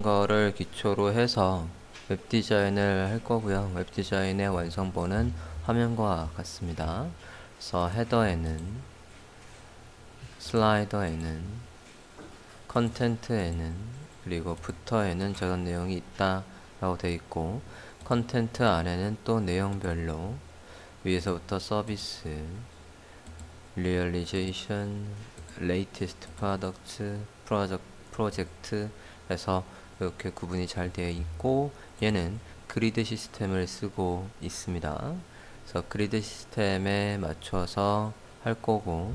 거를 기초로 해서 웹 디자인을 할 거고요. 웹 디자인의 완성본은 화면과 같습니다. 그래서 헤더에는 슬라이더에는 컨텐트에는 그리고 부터에는 저런 내용이 있다 라고 되어 있고 content 안에는 또 내용별로 위에서부터 service realization latest product project 해서 이렇게 구분이 잘 되어 있고 얘는 grid 시스템을 쓰고 있습니다. 그래서 grid 시스템에 맞춰서 할 거고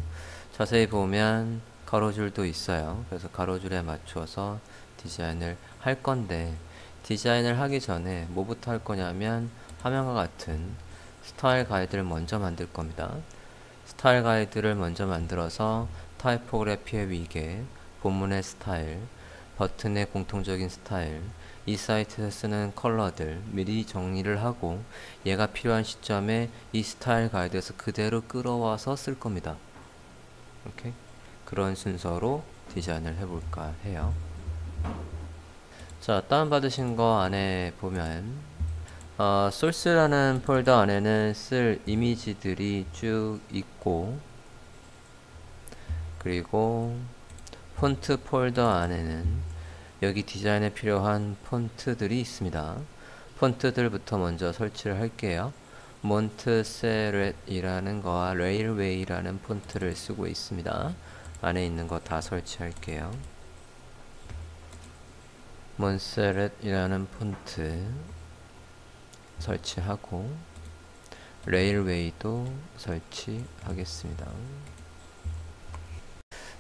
자세히 보면 가로줄도 있어요. 그래서 가로줄에 맞춰서 디자인을 할 건데 디자인을 하기 전에 뭐부터 할 거냐면 화면과 같은 스타일 가이드를 먼저 만들 겁니다. 스타일 가이드를 먼저 만들어서 타이포그래피의 위계, 본문의 스타일, 버튼의 공통적인 스타일, 이 사이트에서 쓰는 컬러들 미리 정리를 하고 얘가 필요한 시점에 이 스타일 가이드에서 그대로 끌어와서 쓸 겁니다. 이렇게 그런 순서로 디자인을 해볼까 해요. 자, 다운받으신 거 안에 보면 어, 소스라는 폴더 안에는 쓸 이미지들이 쭉 있고 그리고 폰트 폴더 안에는 여기 디자인에 필요한 폰트들이 있습니다. 폰트들부터 먼저 설치를 할게요. Montserrat이라는 거와 Raleway라는 폰트를 쓰고 있습니다. 안에 있는 거 다 설치할게요. 몬세렛이라는 폰트 설치하고 레일웨이도 설치하겠습니다.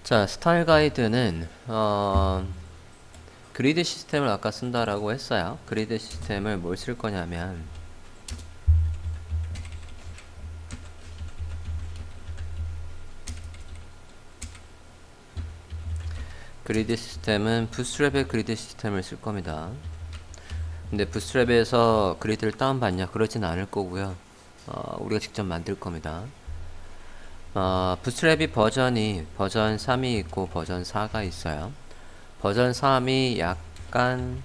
자, 스타일 가이드는 어, 그리드 시스템을 아까 쓴다라고 했어요. 그리드 시스템을 뭘 쓸 거냐면 그리드 시스템은 부스트랩의 그리드 시스템을 쓸 겁니다. 근데 부스트랩에서 그리드를 다운받냐? 그러진 않을 거고요. 어, 우리가 직접 만들 겁니다. 어, 부스트랩이 버전이 버전 3이 있고 버전 4가 있어요. 버전 3이 약간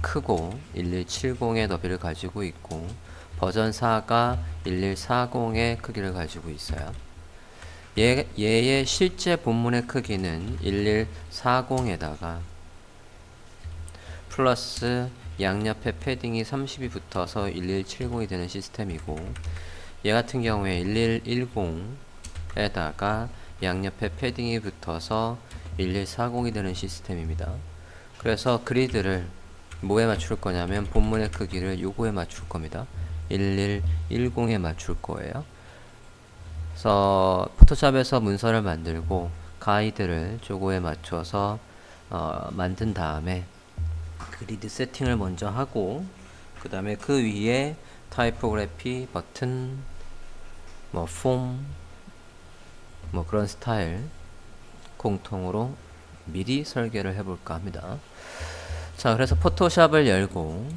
크고 1170의 너비를 가지고 있고 버전 4가 1140의 크기를 가지고 있어요. 얘, 얘의 실제 본문의 크기는 1140에다가 플러스 양옆에 패딩이 30이 붙어서 1170이 되는 시스템이고 얘 같은 경우에 1110에다가 양옆에 패딩이 붙어서 1140이 되는 시스템입니다. 그래서 그리드를 뭐에 맞출 거냐면 본문의 크기를 요거에 맞출 겁니다. 1110에 맞출 거예요. 그래서 포토샵에서 문서를 만들고 가이드를 조고에 맞춰서 어, 만든 다음에 그리드 세팅을 먼저 하고 그 다음에 그 위에 타이포그래피 버튼 뭐 폼 뭐 그런 스타일 공통으로 미리 설계를 해볼까 합니다. 자 그래서 포토샵을 열고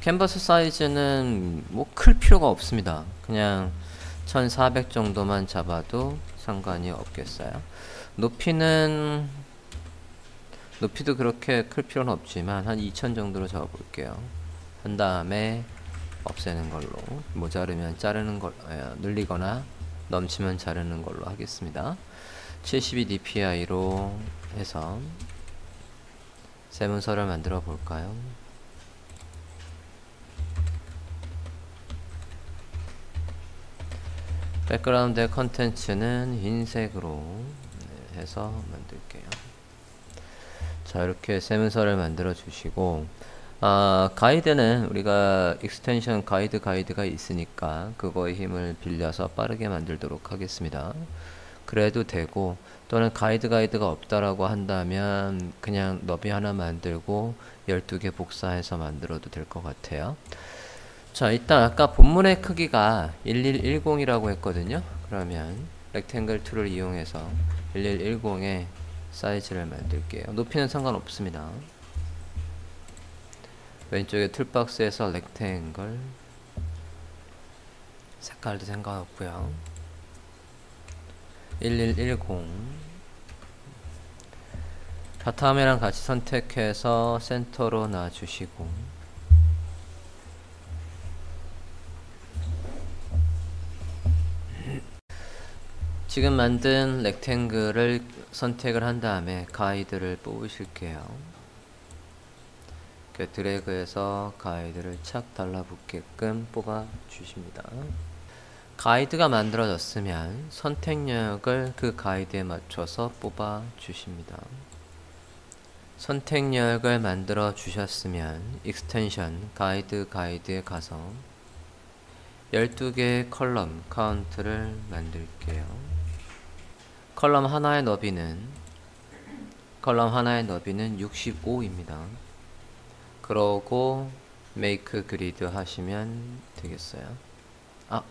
캔버스 사이즈는 뭐 클 필요가 없습니다. 그냥 1400 정도만 잡아도 상관이 없겠어요. 높이는 높이도 그렇게 클 필요는 없지만 한 2000 정도로 잡아 볼게요. 한 다음에 없애는 걸로 모자르면 자르는 걸 아, 늘리거나 넘치면 자르는 걸로 하겠습니다. 72 dpi로 해서 새 문서를 만들어 볼까요? 백그라운드의 컨텐츠는 흰색으로 해서 만들게요. 자 이렇게 새 문서를 만들어 주시고 아, 가이드는 우리가 extension GuideGuide가 있으니까 그거의 힘을 빌려서 빠르게 만들도록 하겠습니다. 그래도 되고 또는 GuideGuide가 없다라고 한다면 그냥 너비 하나 만들고 12개 복사해서 만들어도 될 것 같아요. 자 일단 아까 본문의 크기가 1110이라고 했거든요 그러면 rectangle tool을 이용해서 1110의 사이즈를 만들게요 높이는 상관없습니다 왼쪽에 toolbox에서 rectangle 색깔도 상관없고요. 1110 바탕이랑 같이 선택해서 센터로 놔주시고. 지금 만든 렉탱글을 선택을 한 다음에 가이드를 뽑으실게요. 이렇게 드래그해서 가이드를 착 달라붙게끔 뽑아 주십니다. 가이드가 만들어졌으면 선택영역을 그 가이드에 맞춰서 뽑아 주십니다. 선택영역을 만들어 주셨으면 extension GuideGuide에 가서 12개의 column count를 만들게요. column 하나의 너비는 column 하나의 너비는 65입니다. 그러고 make grid 하시면 되겠어요. 아,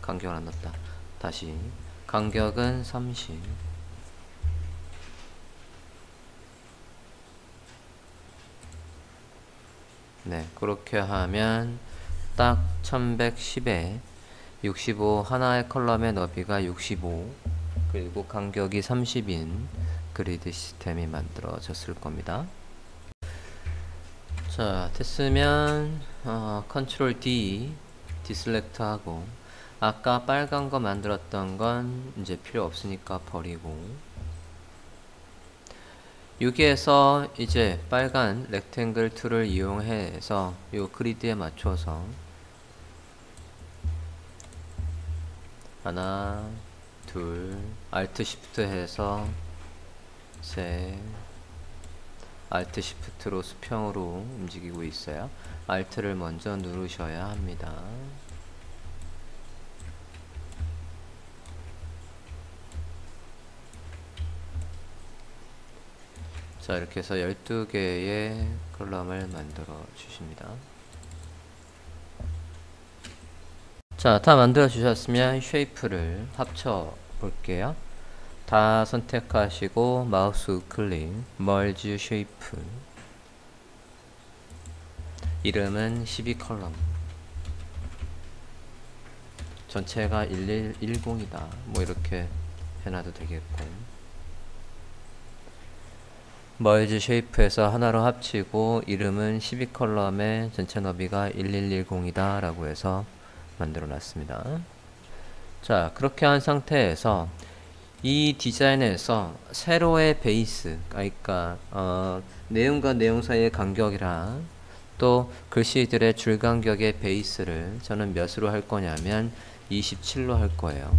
간격을 안 넣었다. 다시 간격은 30. 네, 그렇게 하면 딱 1110에 65 하나의 column의 너비가 65 그리고 간격이 30인 그리드 시스템이 만들어졌을 겁니다. 자, 됐으면 어, control D deselect 하고 아까 빨간 거 만들었던 건 이제 필요 없으니까 버리고. 여기에서 이제 빨간 rectangle tool을 이용해서 이 그리드에 맞춰서 하나 둘 alt shift 해서 셋 alt shift로 수평으로 움직이고 있어요. alt를 먼저 누르셔야 합니다. 자 이렇게 해서 12개의 column을 만들어 주십니다. 자, 다 만들어 주셨으면 shape를 합쳐 볼게요. 다 선택하시고 마우스 우클릭, merge shape. 이름은 12column. 전체가 1110이다. 뭐 이렇게 해놔도 되겠고. merge shape에서 하나로 합치고 이름은 12column의 전체 너비가 1110이다 라고 해서 만들어 놨습니다. 자 그렇게 한 상태에서 이 디자인에서 세로의 베이스 그러니까 어, 내용과 내용 사이의 간격이랑 또 글씨들의 줄 간격의 베이스를 저는 몇으로 할 거냐면 27로 할 거예요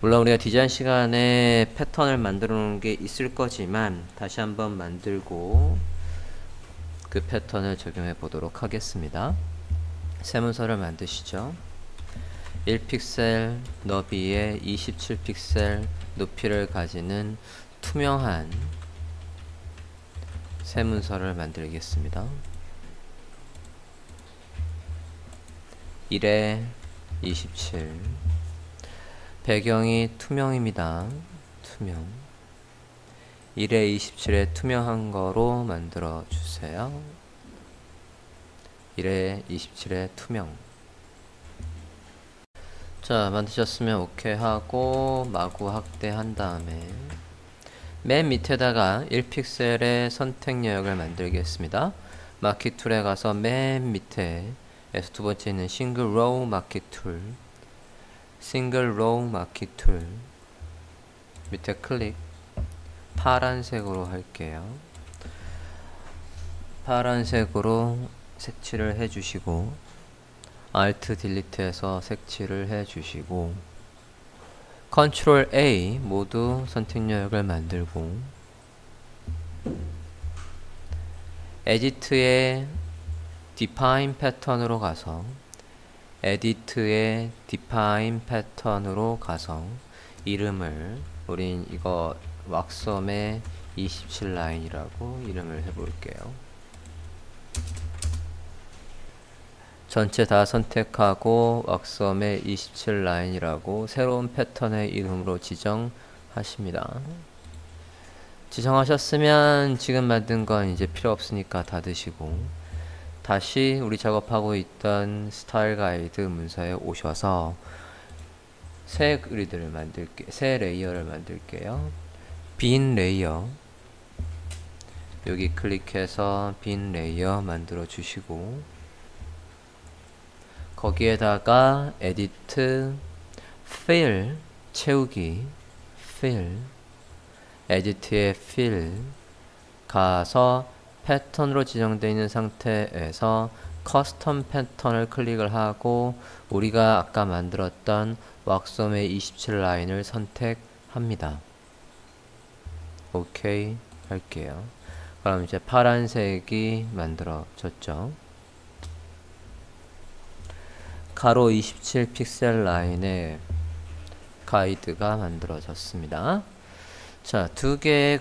물론 우리가 디자인 시간에 패턴을 만들어 놓은 게 있을 거지만 다시 한번 만들고 그 패턴을 적용해 보도록 하겠습니다 세문서를 만드시죠. 1픽셀 너비에 27픽셀 높이를 가지는 투명한 세문서를 만들겠습니다. 1에 27 배경이 투명입니다. 투명 1에 27에 투명한 거로 만들어 주세요. 1에 27에 투명 자 만드셨으면 오케이 하고 마구 확대한 다음에 맨 밑에다가 1픽셀의 선택 영역을 만들겠습니다. marquee tool에 가서 맨 밑에 에서 두 번째 있는 single row marquee tool single row marquee tool 밑에 클릭. 파란색으로 할게요. 파란색으로 색칠을 해주시고 Alt 딜리트해서 색칠을 해주시고 Ctrl A 모두 선택력을 만들고 에디트의 Define 패턴으로 가서 에디트의 Define 패턴으로 가서 이름을 우린 이거 왁섬의 27 라인이라고 이름을 해볼게요. 전체 다 선택하고 왁섬의 27 라인이라고 새로운 패턴의 이름으로 지정하십니다. 지정하셨으면 지금 만든 건 이제 필요 없으니까 닫으시고 다시 우리 작업하고 있던 스타일 가이드 문서에 오셔서 새 그리드를 만들게 새 레이어를 만들게요. 빈 레이어 여기 클릭해서 빈 레이어 만들어 주시고 거기에다가 edit fill 채우기 fill edit의 fill 가서 패턴으로 지정되어 있는 상태에서 custom pattern을 클릭을 하고 우리가 아까 만들었던 왁솜의 27 라인을 선택합니다. 오케이 할게요. 그럼 이제 파란색이 만들어졌죠. 가로 27 픽셀 라인의 가이드가 만들어졌습니다. 자, 두 개의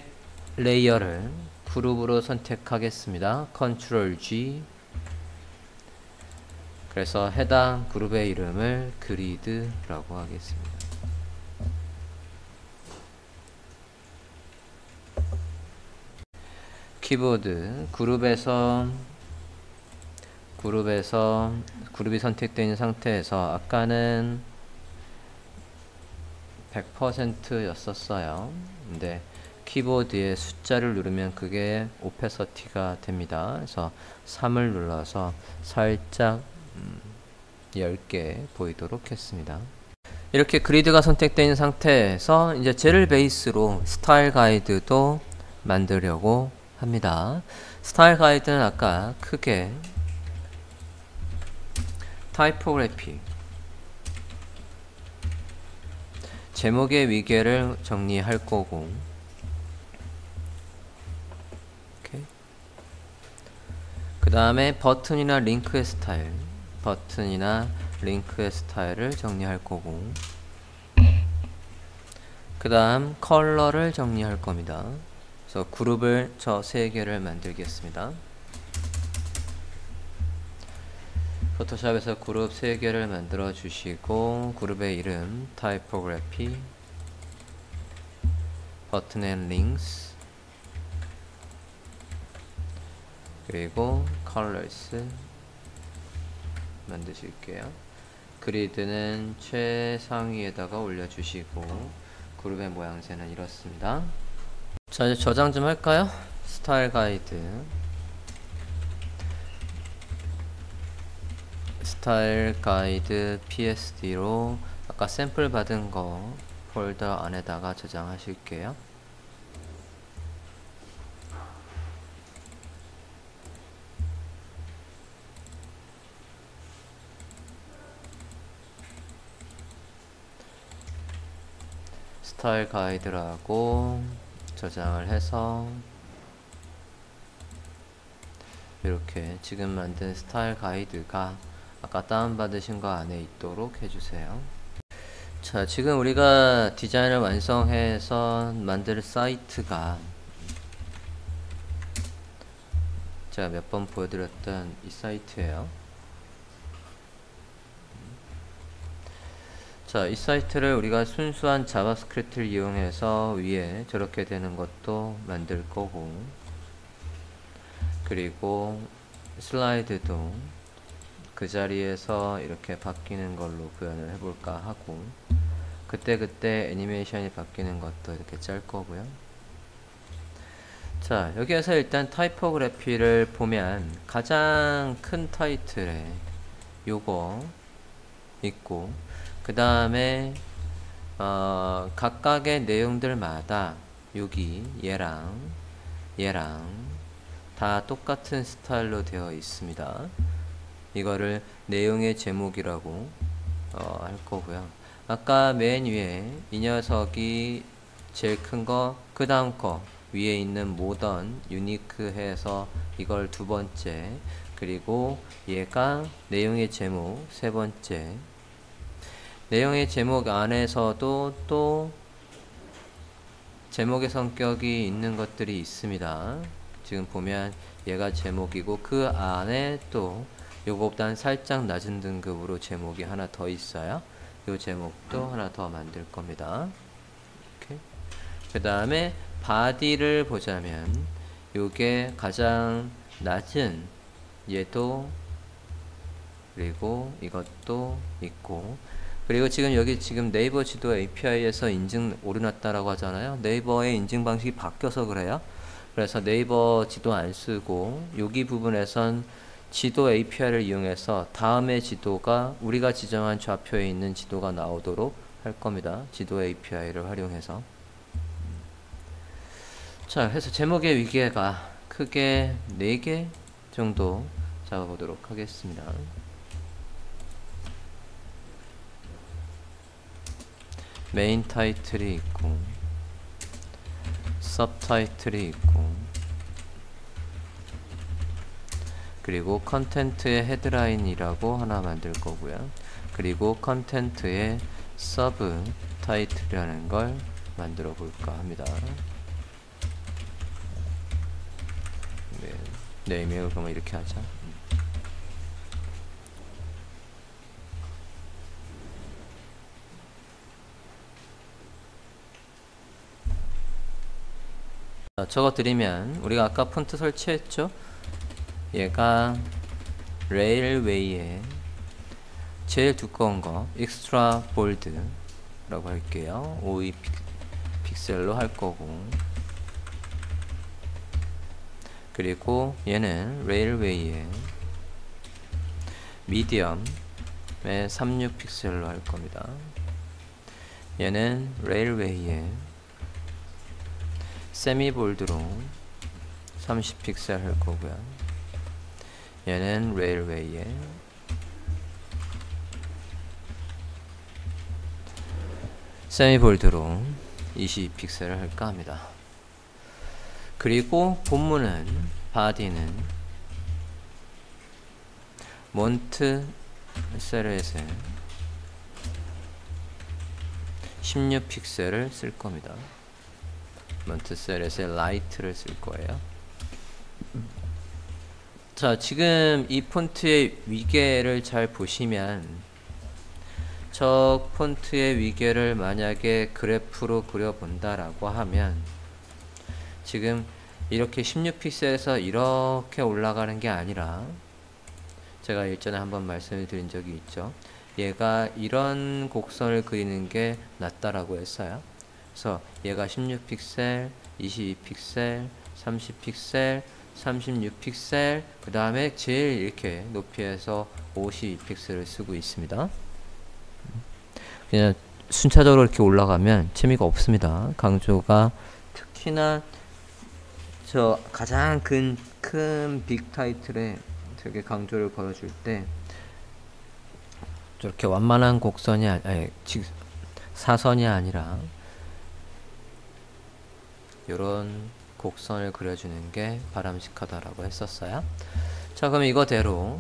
레이어를 그룹으로 선택하겠습니다. control G 그래서 해당 그룹의 이름을 그리드라고 하겠습니다. 키보드 그룹에서 그룹에서 그룹이 있는 상태에서 아까는 100%였었어요. 근데 키보드에 숫자를 누르면 그게 오페서티가 됩니다. 그래서 3을 눌러서 살짝 음, 10개 보이도록 했습니다. 이렇게 그리드가 선택된 상태에서 이제 젤을 베이스로 스타일 가이드도 만들려고 합니다. 스타일 가이드는 아까 크게 타이포그래피. 제목의 위계를 정리할 거고. 그 다음에 버튼이나 링크의 스타일. 버튼이나 링크의 스타일을 정리할 거고. 그 다음 컬러를 정리할 겁니다. 그래서 그룹을 저 세 개를 만들겠습니다 포토샵에서 그룹 3개를 만들어 주시고 그룹의 이름 typography button and links 그리고 colors 만드실게요. 그리드는 최상위에다가 올려주시고 그룹의 모양새는 이렇습니다. 자 이제 저장 좀 할까요? 스타일 가이드 스타일 가이드 psd로 아까 샘플 받은 거 폴더 안에다가 저장하실게요. 스타일 가이드라고 저장을 해서 이렇게 지금 만든 스타일 가이드가 아까 다운받으신 거 안에 있도록 해주세요. 자 지금 우리가 디자인을 완성해서 만들 사이트가 제가 몇 번 보여드렸던 이 사이트예요. 자, 이 사이트를 우리가 순수한 자바스크립트를 이용해서 위에 저렇게 되는 것도 만들 거고 그리고 슬라이드도 그 자리에서 이렇게 바뀌는 걸로 구현을 해볼까 하고 그때그때 애니메이션이 바뀌는 것도 이렇게 짤 거고요 자 여기에서 일단 타이포그래피를 보면 가장 큰 타이틀에 요거 있고 그 다음에 어, 각각의 내용들마다 여기 얘랑 얘랑 다 똑같은 스타일로 되어 있습니다. 이거를 내용의 제목이라고 어, 할 거고요. 아까 맨 위에 이 녀석이 제일 큰 거, 그 다음 거 위에 있는 모던, 유니크 해서 이걸 두 번째 그리고 얘가 내용의 제목 세 번째 내용의 제목 안에서도 또 제목의 성격이 있는 것들이 있습니다. 지금 보면 얘가 제목이고 그 안에 또 요거보단 살짝 낮은 등급으로 제목이 하나 더 있어요. 요 제목도 하나 더 만들 겁니다. 그 다음에 바디를 보자면 요게 가장 낮은 얘도 그리고 이것도 있고 그리고 지금 여기 지금 네이버 지도 API에서 인증 오류났다라고 하잖아요. 네이버의 인증 방식이 바뀌어서 그래요. 그래서 네이버 지도 안 쓰고 여기 부분에선 지도 API를 이용해서 다음의 지도가 우리가 지정한 좌표에 있는 지도가 나오도록 할 겁니다. 지도 API를 활용해서. 자, 그래서 제목의 위계가 크게 4개 정도 잡아보도록 하겠습니다. 메인 타이틀이 있고 서브타이틀이 있고 그리고 content의 헤드라인이라고 하나 만들 거고요. 그리고 content의 서브 타이틀이라는 걸 만들어 볼까 합니다. 네, 네이밍을 그러면 이렇게 하자. 적어 드리면 우리가 아까 폰트 설치했죠? 얘가 Raleway에 제일 두꺼운 거 Extra Bold라고 할게요. 52 픽셀로 할 거고 그리고 얘는 Raleway에 Medium에 36 픽셀로 할 겁니다. 얘는 Raleway에 Semi Bold로 30 픽셀 할 거고요. 얘는 Raleway에 Semi Bold로 20 픽셀을 할까 합니다. 그리고 본문은 body는 Montserrat에 16 픽셀을 쓸 겁니다. 몬트셀에서 라이트를 쓸 거예요. 자, 지금 이 폰트의 위계를 잘 보시면 저 폰트의 위계를 만약에 그래프로 그려본다라고 하면 지금 이렇게 16픽셀에서 이렇게 올라가는 게 아니라 제가 일전에 한번 말씀을 드린 적이 있죠. 얘가 이런 곡선을 그리는 게 낫다라고 했어요. 그래서 얘가 16픽셀, 22픽셀, 30픽셀, 36픽셀, 그 다음에 제일 이렇게 높이에서 52픽셀을 쓰고 있습니다. 그냥 순차적으로 이렇게 올라가면 재미가 없습니다. 강조가 특히나 저 가장 큰, 큰빅 타이틀에 되게 강조를 걸어줄 때 저렇게 완만한 곡선이 아니, 사선이 아니라 이런 곡선을 그려주는 게 바람직하다라고 했었어요. 자, 그럼 이거대로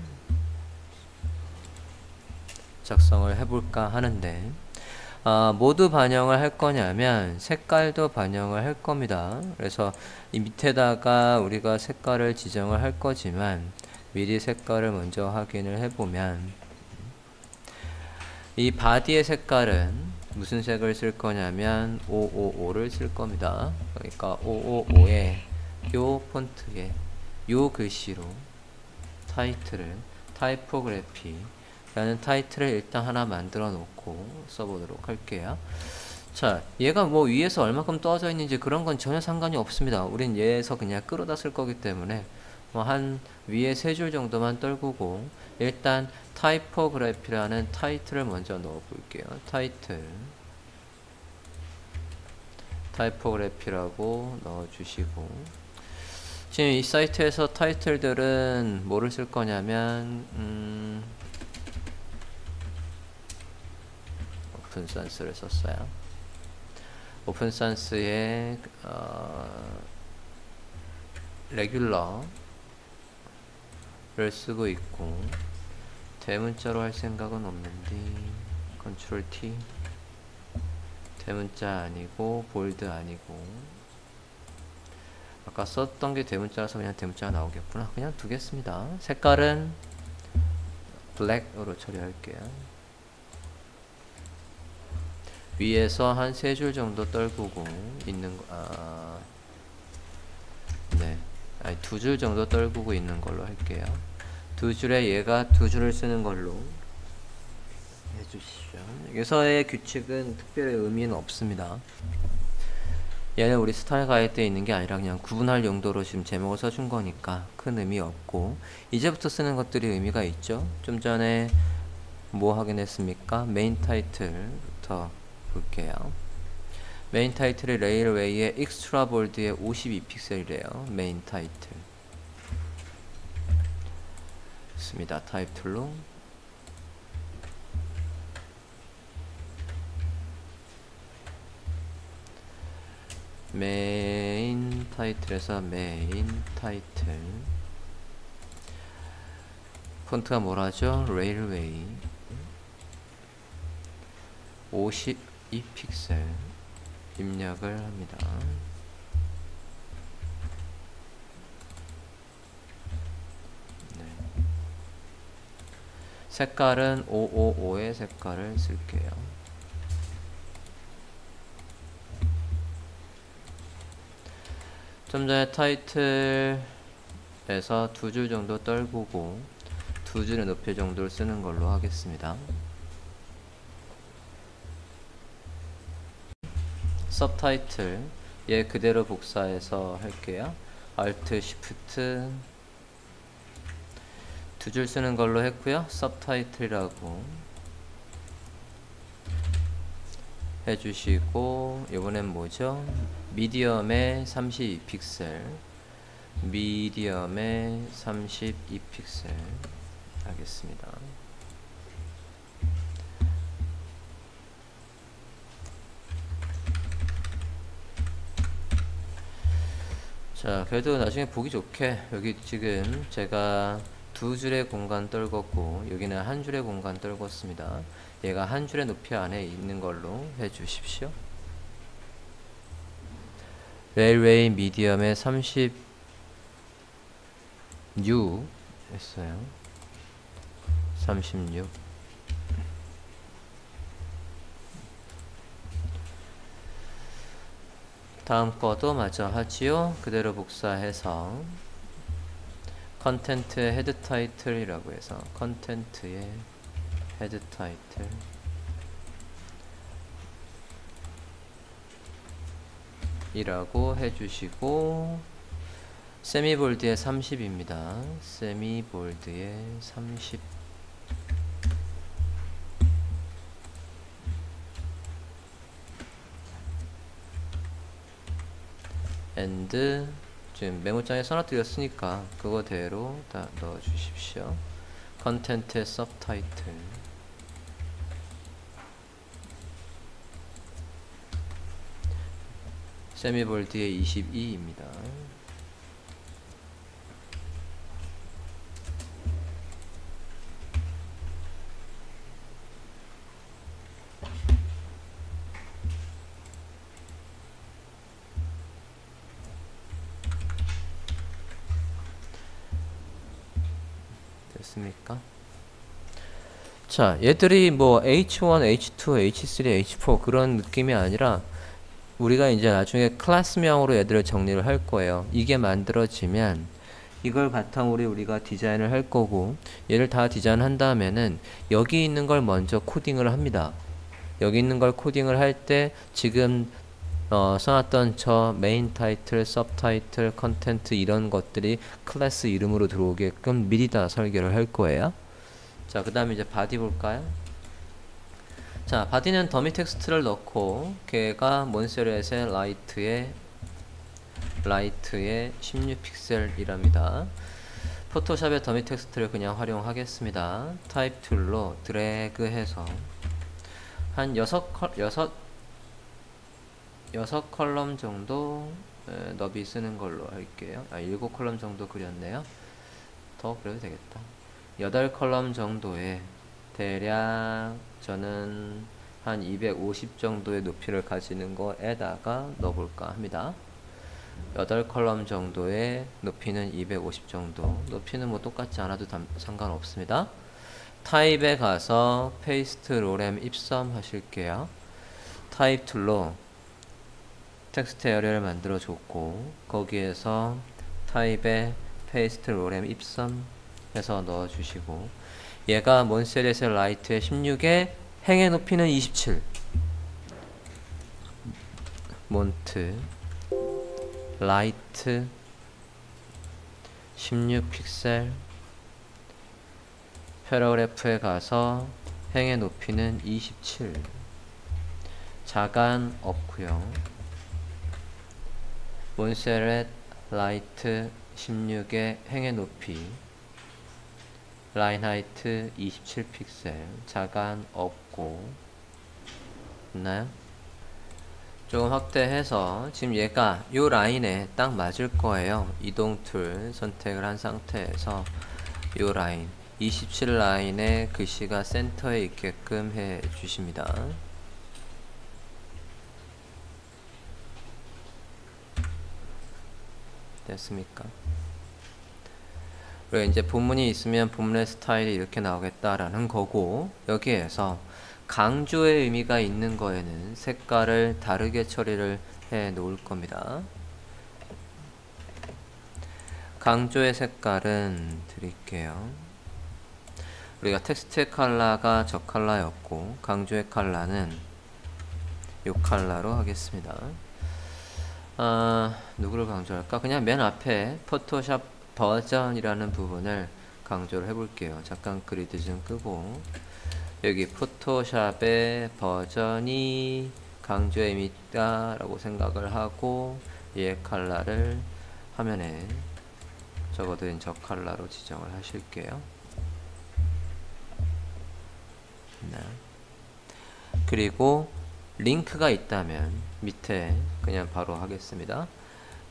작성을 해볼까 하는데 어, 모두 반영을 할 거냐면 색깔도 반영을 할 겁니다. 그래서 이 밑에다가 우리가 색깔을 지정을 할 거지만 미리 색깔을 먼저 확인을 해보면 이 body의 색깔은 무슨 색을 쓸 거냐면 555를 쓸 겁니다. 그러니까 555에 요 폰트에 요 글씨로 타이틀을 타이포그래피 라는 타이틀을 일단 하나 만들어 놓고 써보도록 할게요. 자, 얘가 뭐 위에서 얼마큼 떠져 있는지 그런 건 전혀 상관이 없습니다. 우린 얘에서 그냥 끌어다 쓸 거기 때문에 뭐 한 위에 세 줄 정도만 떨구고 일단 타이포그래피라는 타이틀을 먼저 넣어 볼게요. 타이틀 타이포그래피라고 넣어 주시고 지금 이 사이트에서 타이틀들은 뭐를 쓸 거냐면 음, Open Sans를 썼어요. Open Sans에 어, Regular 를 쓰고 있고 대문자로 할 생각은 없는데 Control T 대문자 아니고 Bold 아니고 아까 썼던 게 대문자라서 그냥 대문자가 나오겠구나 그냥 두겠습니다 색깔은 블랙으로 처리할게요 위에서 한 세 줄 정도 떨구고 있는 거, 아, 네. 아니, 두 줄 정도 떨구고 있는 걸로 할게요. 두 줄에 얘가 두 줄을 쓰는 걸로 해주시죠. 여기서의 규칙은 특별히 의미는 없습니다. 얘는 우리 스타일 가이드에 있는 게 아니라 그냥 구분할 용도로 지금 제목을 써준 거니까 큰 의미 없고 이제부터 쓰는 것들이 의미가 있죠. 좀 전에 뭐 확인했습니까? 메인 타이틀부터 볼게요. 메인 타이틀이 Raleway의 Extra Bold의 52픽셀이래요. 메인 타이틀. 있습니다. 타이틀로 메인 타이틀에서 메인 타이틀 폰트가 뭐라죠? 레일웨이 52픽셀 입력을 합니다. 색깔은 555의 색깔을 쓸게요. 좀 전에 타이틀에서 두 줄 정도 떨구고 두 줄의 높이 정도를 쓰는 걸로 하겠습니다. 서브타이틀 얘 그대로 복사해서 할게요. Alt Shift 두 줄 쓰는 걸로 했고요. 서브타이틀이라고 해주시고 이번엔 뭐죠? 미디엄의 32픽셀 미디엄의 32픽셀 하겠습니다. 자, 그래도 나중에 보기 좋게 여기 지금 제가 두 줄의 공간 떨궜고 여기는 한 줄의 공간 떨궜습니다. 얘가 한 줄의 높이 안에 있는 걸로 해 주십시오. Raleway Medium의 36 했어요. 36 다음 거도 마저 하지요. 그대로 복사해서 content 헤드 타이틀이라고 해서 content의 헤드 타이틀 이라고 해주시고 Semi Bold의 30입니다. Semi Bold의 30 and 지금 메모장에 써놔드렸으니까 그거대로 다 넣어주십시오. 컨텐트의 서브타이틀 세미볼드의 22입니다. 됐습니까? 자, 얘들이 뭐 H1, H2, H3, H4 그런 느낌이 아니라 우리가 이제 나중에 클래스명으로 얘들을 정리를 할 거예요. 이게 만들어지면 이걸 바탕으로 우리가 디자인을 할 거고 얘를 다 디자인한 다음에는 여기 있는 걸 먼저 코딩을 합니다. 여기 있는 걸 코딩을 할 때 지금 어, 써놨던 저 메인 타이틀, 서브 타이틀, content 이런 것들이 클래스 이름으로 들어오게끔 미리 다 설계를 할 거예요. 자, 그 다음에 이제 body 볼까요? 자, body는 dummy text를 넣고 걔가 Montserrat의 light의 light의 16픽셀이랍니다. 포토샵의 dummy text를 그냥 활용하겠습니다. type tool로 드래그해서 한 6, 6 여섯 column 정도 에, 너비 쓰는 걸로 할게요. 아, 일곱 column 정도 그렸네요. 더 그래도 되겠다. 여덟 column 정도의 대략 저는 한 250 정도의 높이를 가지는 거에다가 넣어볼까 합니다. 8column 정도의 높이는 250 정도 높이는 뭐 똑같지 않아도 담, 상관없습니다. type에 가서 paste lorem ipsum 하실게요. type tool로 text area를 만들어 줬고 거기에서 type에 paste lorem ipsum 해서 넣어 주시고 얘가 Montserrat의 light의 16의 행의 높이는 27 Mont light 16 픽셀 paragraph에 가서 행의 높이는 27 자간 없고요 Montserrat light 16의 행의 높이 line height 27픽셀 자간 없고 있나요? 조금 확대해서 지금 얘가 요 라인에 딱 맞을 거예요 이동 tool 선택을 한 상태에서 요 라인 27 라인에 글씨가 센터에 있게끔 해 주십니다 됐습니까? 그리고 이제 본문이 있으면 본문의 스타일이 이렇게 나오겠다라는 거고 여기에서 강조의 의미가 있는 거에는 색깔을 다르게 처리를 해 놓을 겁니다. 강조의 색깔은 드릴게요. 우리가 텍스트의 컬러가 저 컬러였고 강조의 컬러는 이 컬러로 하겠습니다. 아, 누구를 강조할까? 그냥 맨 앞에 포토샵 버전이라는 부분을 강조를 해볼게요. 잠깐 grid 좀 끄고 여기 포토샵의 버전이 강조의 의미다 라고 생각을 하고 얘 컬러를 화면에 적어둔 저 컬러로 지정을 하실게요. 네. 그리고 링크가 있다면 밑에 그냥 바로 하겠습니다.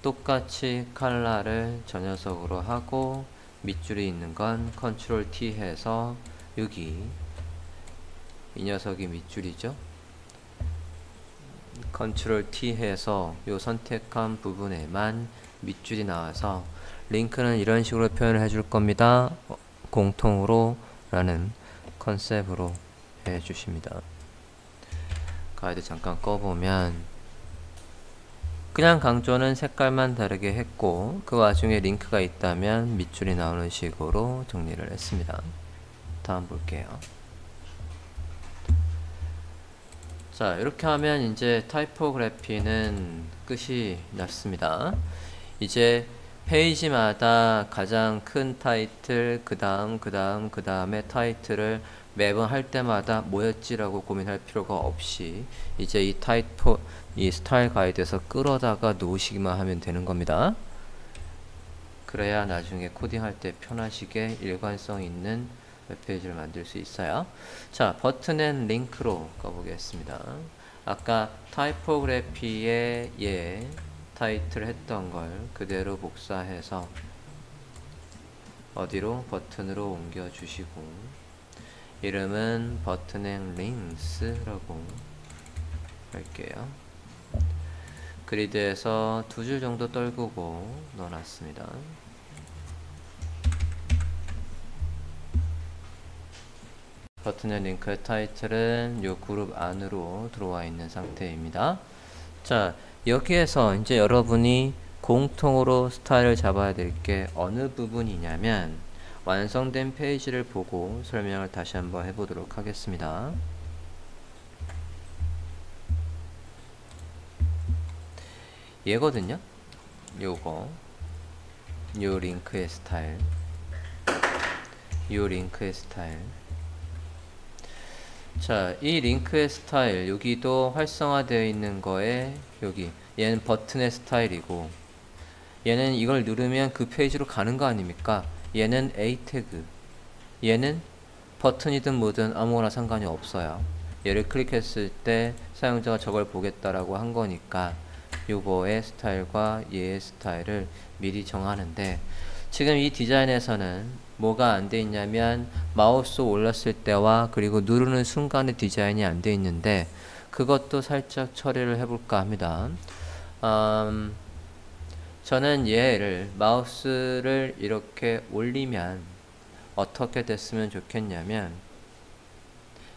똑같이 컬러를 저 녀석으로 하고 밑줄이 있는 건 Ctrl T 해서 여기 이 녀석이 밑줄이죠. 컨트롤 T 해서 요 선택한 부분에만 밑줄이 나와서 링크는 이런 식으로 표현을 해줄 겁니다. 어, 공통으로 라는 컨셉으로 해 주십니다. 가이드 잠깐 꺼보면 그냥 강조는 색깔만 다르게 했고 그 와중에 링크가 있다면 밑줄이 나오는 식으로 정리를 했습니다. 다음 볼게요. 자 이렇게 하면 이제 typography는 끝이 났습니다. 이제 페이지마다 가장 큰 타이틀 그 다음 그 다음 그 다음에 타이틀을 매번 할 때마다 뭐였지라고 고민할 필요가 없이 이제 이 typo 이 style guide에서 끌어다가 놓으시기만 하면 되는 겁니다. 그래야 나중에 코딩할 때 편하시게 일관성 있는 웹페이지를 만들 수 있어요. 자, button and link로 가보겠습니다. 아까 typography에 예 타이틀 했던 걸 그대로 복사해서 어디로 버튼으로 옮겨 주시고 이름은 button and links라고 할게요. grid에서 두 줄 정도 떨구고 넣어놨습니다. 버튼의 링크의 타이틀은 이 그룹 안으로 들어와 있는 상태입니다. 자, 여기에서 이제 여러분이 공통으로 스타일을 잡아야 될 게 어느 부분이냐면 완성된 페이지를 보고 설명을 다시 한번 해보도록 하겠습니다. 얘거든요. 요거 요 링크의 스타일 요 링크의 스타일 자, 이 링크의 스타일 여기도 활성화되어 있는 거에 여기 얘는 버튼의 스타일이고 얘는 이걸 누르면 그 페이지로 가는 거 아닙니까? 얘는 A tag 얘는 버튼이든 뭐든 아무거나 상관이 없어요. 얘를 클릭했을 때 사용자가 저걸 보겠다라고 한 거니까 요거의 스타일과 얘의 스타일을 미리 정하는데 지금 이 디자인에서는 뭐가 안 돼 있냐면 마우스 올렸을 때와 그리고 누르는 순간의 디자인이 안 돼 있는데 그것도 살짝 처리를 해볼까 합니다. 음, 저는 얘를 마우스를 이렇게 올리면 어떻게 됐으면 좋겠냐면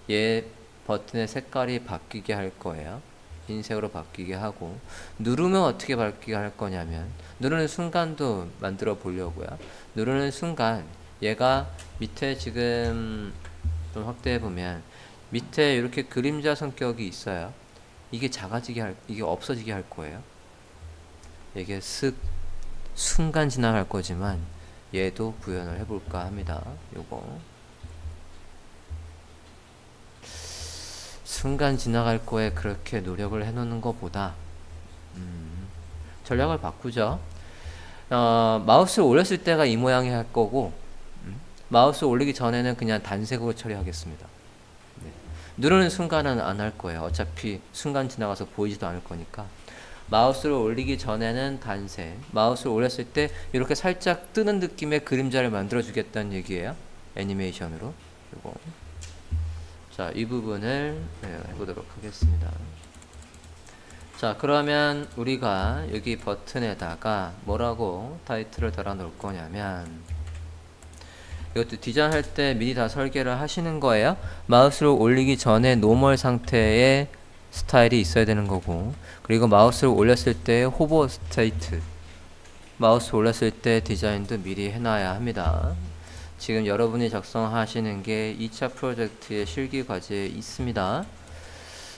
얘 버튼의 색깔이 바뀌게 할 거예요. 흰색으로 바뀌게 하고 누르면 어떻게 바뀌게 할 거냐면 누르는 순간도 만들어 보려고요. 누르는 순간 얘가 밑에 지금 좀 확대해 보면 밑에 이렇게 그림자 성격이 있어요. 이게 작아지게 할, 이게 없어지게 할 거예요. 이게 쓱 순간 지나갈 거지만 얘도 구현을 해볼까 합니다. 요거 순간 지나갈 거에 그렇게 노력을 해놓는 것보다 음, 전략을 바꾸죠. 어, 마우스를 올렸을 때가 이 모양이 할 거고 음, 마우스 올리기 전에는 그냥 단색으로 처리하겠습니다. 네. 누르는 순간은 안 할 거예요. 어차피 순간 지나가서 보이지도 않을 거니까 마우스를 올리기 전에는 단색 마우스를 올렸을 때 이렇게 살짝 뜨는 느낌의 그림자를 만들어 주겠다는 얘기예요. 애니메이션으로 이거 자, 이 부분을 네, 해보도록 하겠습니다. 자, 그러면 우리가 여기 버튼에다가 뭐라고 타이틀을 달아 놓을 거냐면 이것도 디자인할 때 미리 다 설계를 하시는 거예요. 마우스를 올리기 전에 normal 상태의 스타일이 있어야 되는 거고 그리고 마우스를 올렸을 때 hover state 마우스 올렸을 때 디자인도 미리 해놔야 합니다. 지금 여러분이 작성하시는 게 2차 프로젝트의 실기 과제에 있습니다.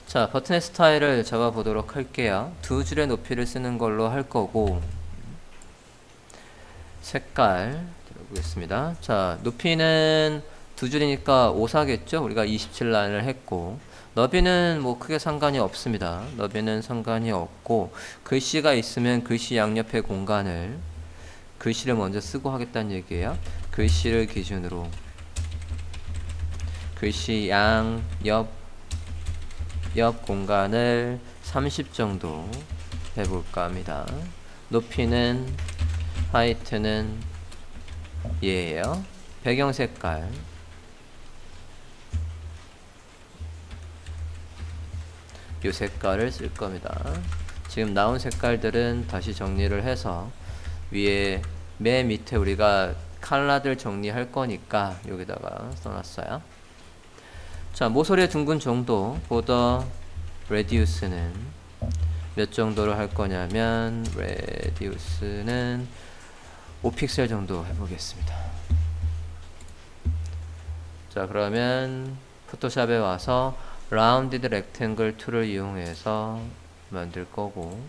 자, 버튼의 스타일을 잡아보도록 할게요. 두 줄의 높이를 쓰는 걸로 할 거고 색깔 들어보겠습니다. 자, 높이는 두 줄이니까 5사겠죠? 우리가 27라인을 했고 너비는 뭐 크게 상관이 없습니다. 너비는 상관이 없고 글씨가 있으면 글씨 양옆의 공간을 글씨를 먼저 쓰고 하겠다는 얘기예요. 글씨를 기준으로 글씨 양, 옆, 옆 공간을 30 정도 해볼까 합니다. 높이는, 하이트는 얘예요. 배경 색깔. 요 색깔을 쓸 겁니다. 지금 나온 색깔들은 다시 정리를 해서 위에 맨 밑에 우리가 칼라들 정리할 거니까 여기다가 써놨어요. 자, 모서리의 둥근 정도 border radius는 몇 정도로 할 거냐면 radius는 5픽셀 정도 해보겠습니다. 자, 그러면 포토샵에 와서 rounded rectangle tool을 이용해서 만들 거고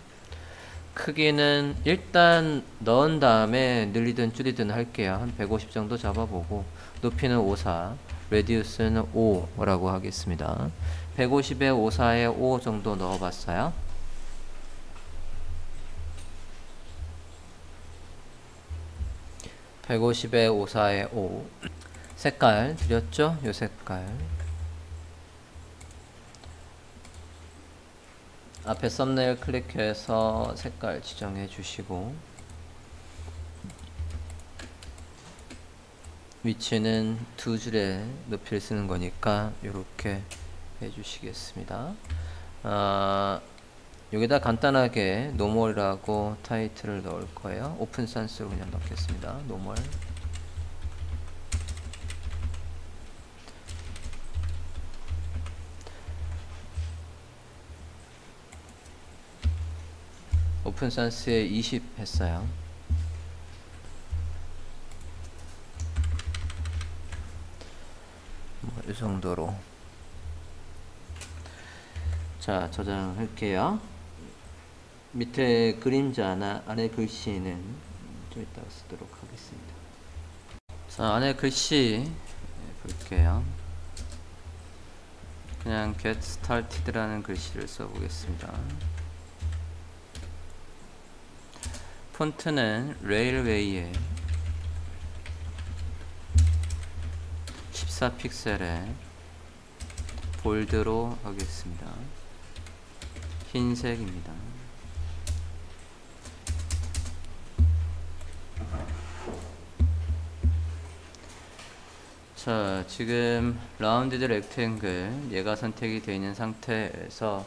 크기는 일단 넣은 다음에 늘리든 줄이든 할게요. 한 150 정도 잡아보고 높이는 54, radius는 5라고 하겠습니다. 150에 54에 5 정도 넣어봤어요. (150에 54에 5) 색깔 드렸죠? 요 색깔 앞에 썸네일 클릭해서 색깔 지정해 주시고 위치는 두 줄의 높이를 쓰는 거니까 이렇게 해 주시겠습니다. 아, 여기다 간단하게 normal이라고 타이틀을 넣을 거예요. Open Sans로 그냥 넣겠습니다. normal 오픈 산스에 20 했어요. 뭐 이 정도로 자 저장할게요. 밑에 그림자나 안에 글씨는 좀 이따가 쓰도록 하겠습니다. 자 안에 글씨 볼게요. 그냥 get started라는 글씨를 써보겠습니다. 폰트는 레일웨이에 14픽셀에 볼드로 하겠습니다. 흰색입니다. 자, 지금 라운디드 렉탱글 얘가 선택이 되어 있는 상태에서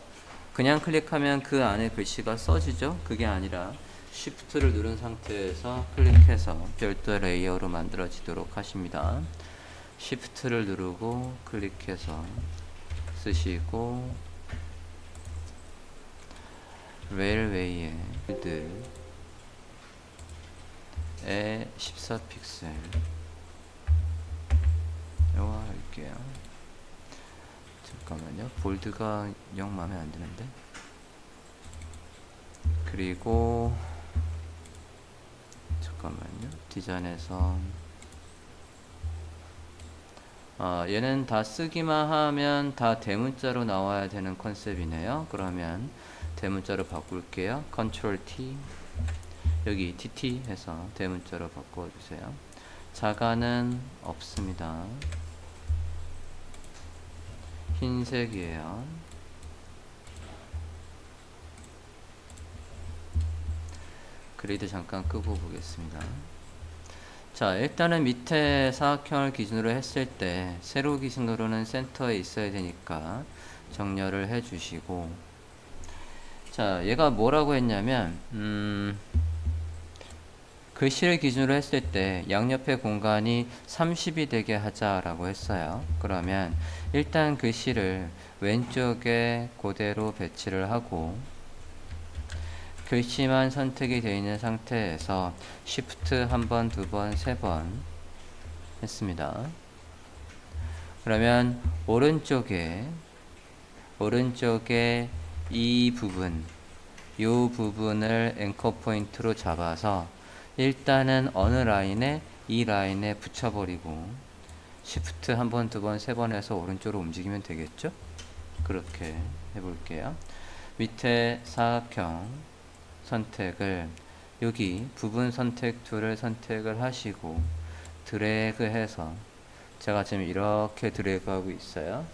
그냥 클릭하면 그 안에 글씨가 써지죠? 그게 아니라 Shift를 누른 상태에서 클릭해서 별도 레이어로 만들어지도록 하십니다. Shift를 누르고 클릭해서 쓰시고 Raleway의 Bold에 14픽셀 이거 할게요. 잠깐만요. 볼드가 영 마음에 안 드는데. 그리고 잠깐만요. 디자인에서 아, 얘는 다 쓰기만 하면 다 대문자로 나와야 되는 컨셉이네요. 그러면 대문자로 바꿀게요. 컨트롤 T 여기 TT 해서 대문자로 바꿔주세요. 자가는 없습니다. 흰색이에요. 그리드 잠깐 끄고 보겠습니다. 자, 일단은 밑에 사각형을 기준으로 했을 때 세로 기준으로는 센터에 있어야 되니까 정렬을 해 주시고 자, 얘가 뭐라고 했냐면 음, 글씨를 기준으로 했을 때 양옆의 공간이 30이 되게 하자라고 했어요. 그러면 일단 글씨를 왼쪽에 그대로 배치를 하고 글씨만 선택이 되어 있는 상태에서 Shift 한 번, 두 번, 세 번 했습니다. 그러면 오른쪽에 오른쪽에 이 부분 이 부분을 앵커 포인트로 잡아서 일단은 어느 라인에 이 라인에 붙여버리고 Shift 한 번, 두 번, 세 번 해서 오른쪽으로 움직이면 되겠죠? 그렇게 해볼게요. 밑에 사각형 선택을 여기 부분 선택 툴을 선택을 하시고 드래그 해서 제가 지금 이렇게 드래그 하고 있어요.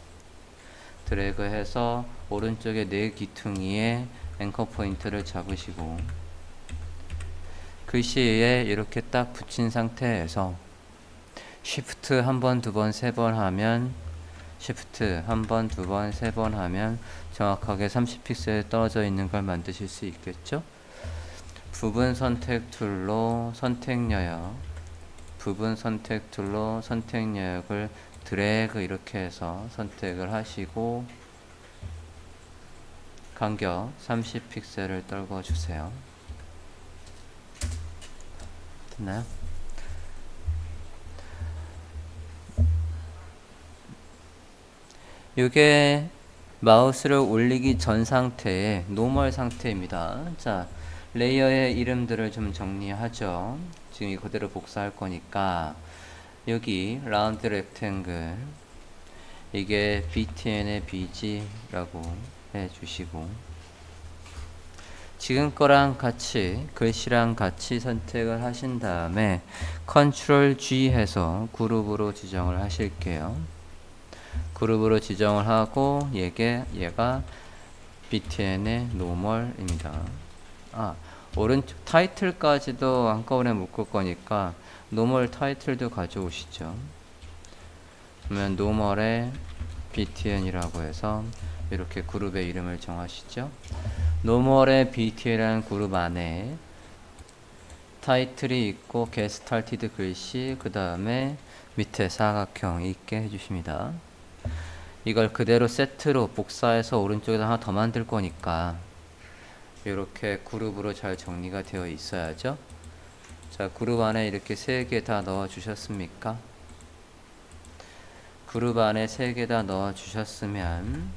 드래그 해서 오른쪽에 네 귀퉁이에 앵커 포인트를 잡으시고 글씨에 이렇게 딱 붙인 상태에서 Shift 한 번, 두 번, 세 번 하면 Shift 한 번, 두 번, 세 번 하면 정확하게 30픽셀 떨어져 있는 걸 만드실 수 있겠죠? 부분 선택 툴로 선택 영역 부분 선택 툴로 선택 영역을 드래그 이렇게 해서 선택을 하시고 간격 30픽셀을 떨궈 주세요. 됐나요? 이게 마우스를 올리기 전 상태의 normal 상태입니다. 자, 레이어의 이름들을 좀 정리하죠. 지금 이 그대로 복사할 거니까 여기 Round Rectangle 이게 btn의 bg라고 해주시고 지금 거랑 같이 글씨랑 같이 선택을 하신 다음에 Control G 해서 그룹으로 지정을 하실게요. 그룹으로 지정을 하고 얘게 얘가 btn의 normal입니다. 아 오른쪽 타이틀까지도 한꺼번에 묶을 거니까 normal 타이틀도 가져오시죠. 그러면 노멀의 btn이라고 해서 이렇게 그룹의 이름을 정하시죠. 노멀의 btn이라는 그룹 안에 타이틀이 있고 Get Started 글씨 그 다음에 밑에 사각형 있게 해주십니다. 이걸 그대로 세트로 복사해서 오른쪽에다 하나 더 만들 거니까 이렇게 그룹으로 잘 정리가 되어 있어야죠. 자, 그룹 안에 이렇게 세 개 다 넣어 주셨습니까? 그룹 안에 세 개 다 넣어 주셨으면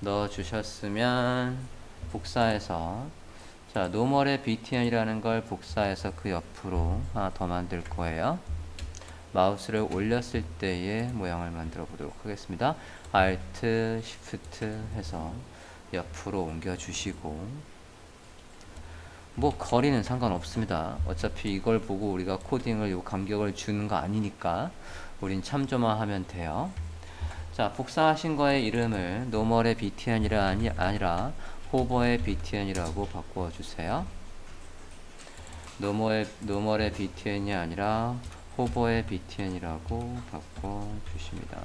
넣어 주셨으면 복사해서 자, 노멀의 btn이라는 걸 복사해서 그 옆으로 하나 더 만들 거예요. 마우스를 올렸을 때의 모양을 만들어 보도록 하겠습니다. Alt, Shift 해서 옆으로 옮겨 주시고 뭐 거리는 상관없습니다. 어차피 이걸 보고 우리가 코딩을 요 간격을 주는 거 아니니까 우린 참조만 하면 돼요. 자, 복사하신 거의 이름을 노멀의 btn이라 아니, 아니라 호버의 btn이라고 바꿔 주세요. normal의, normal의 btn이 아니라 호버의 btn이라고 바꿔 주십니다.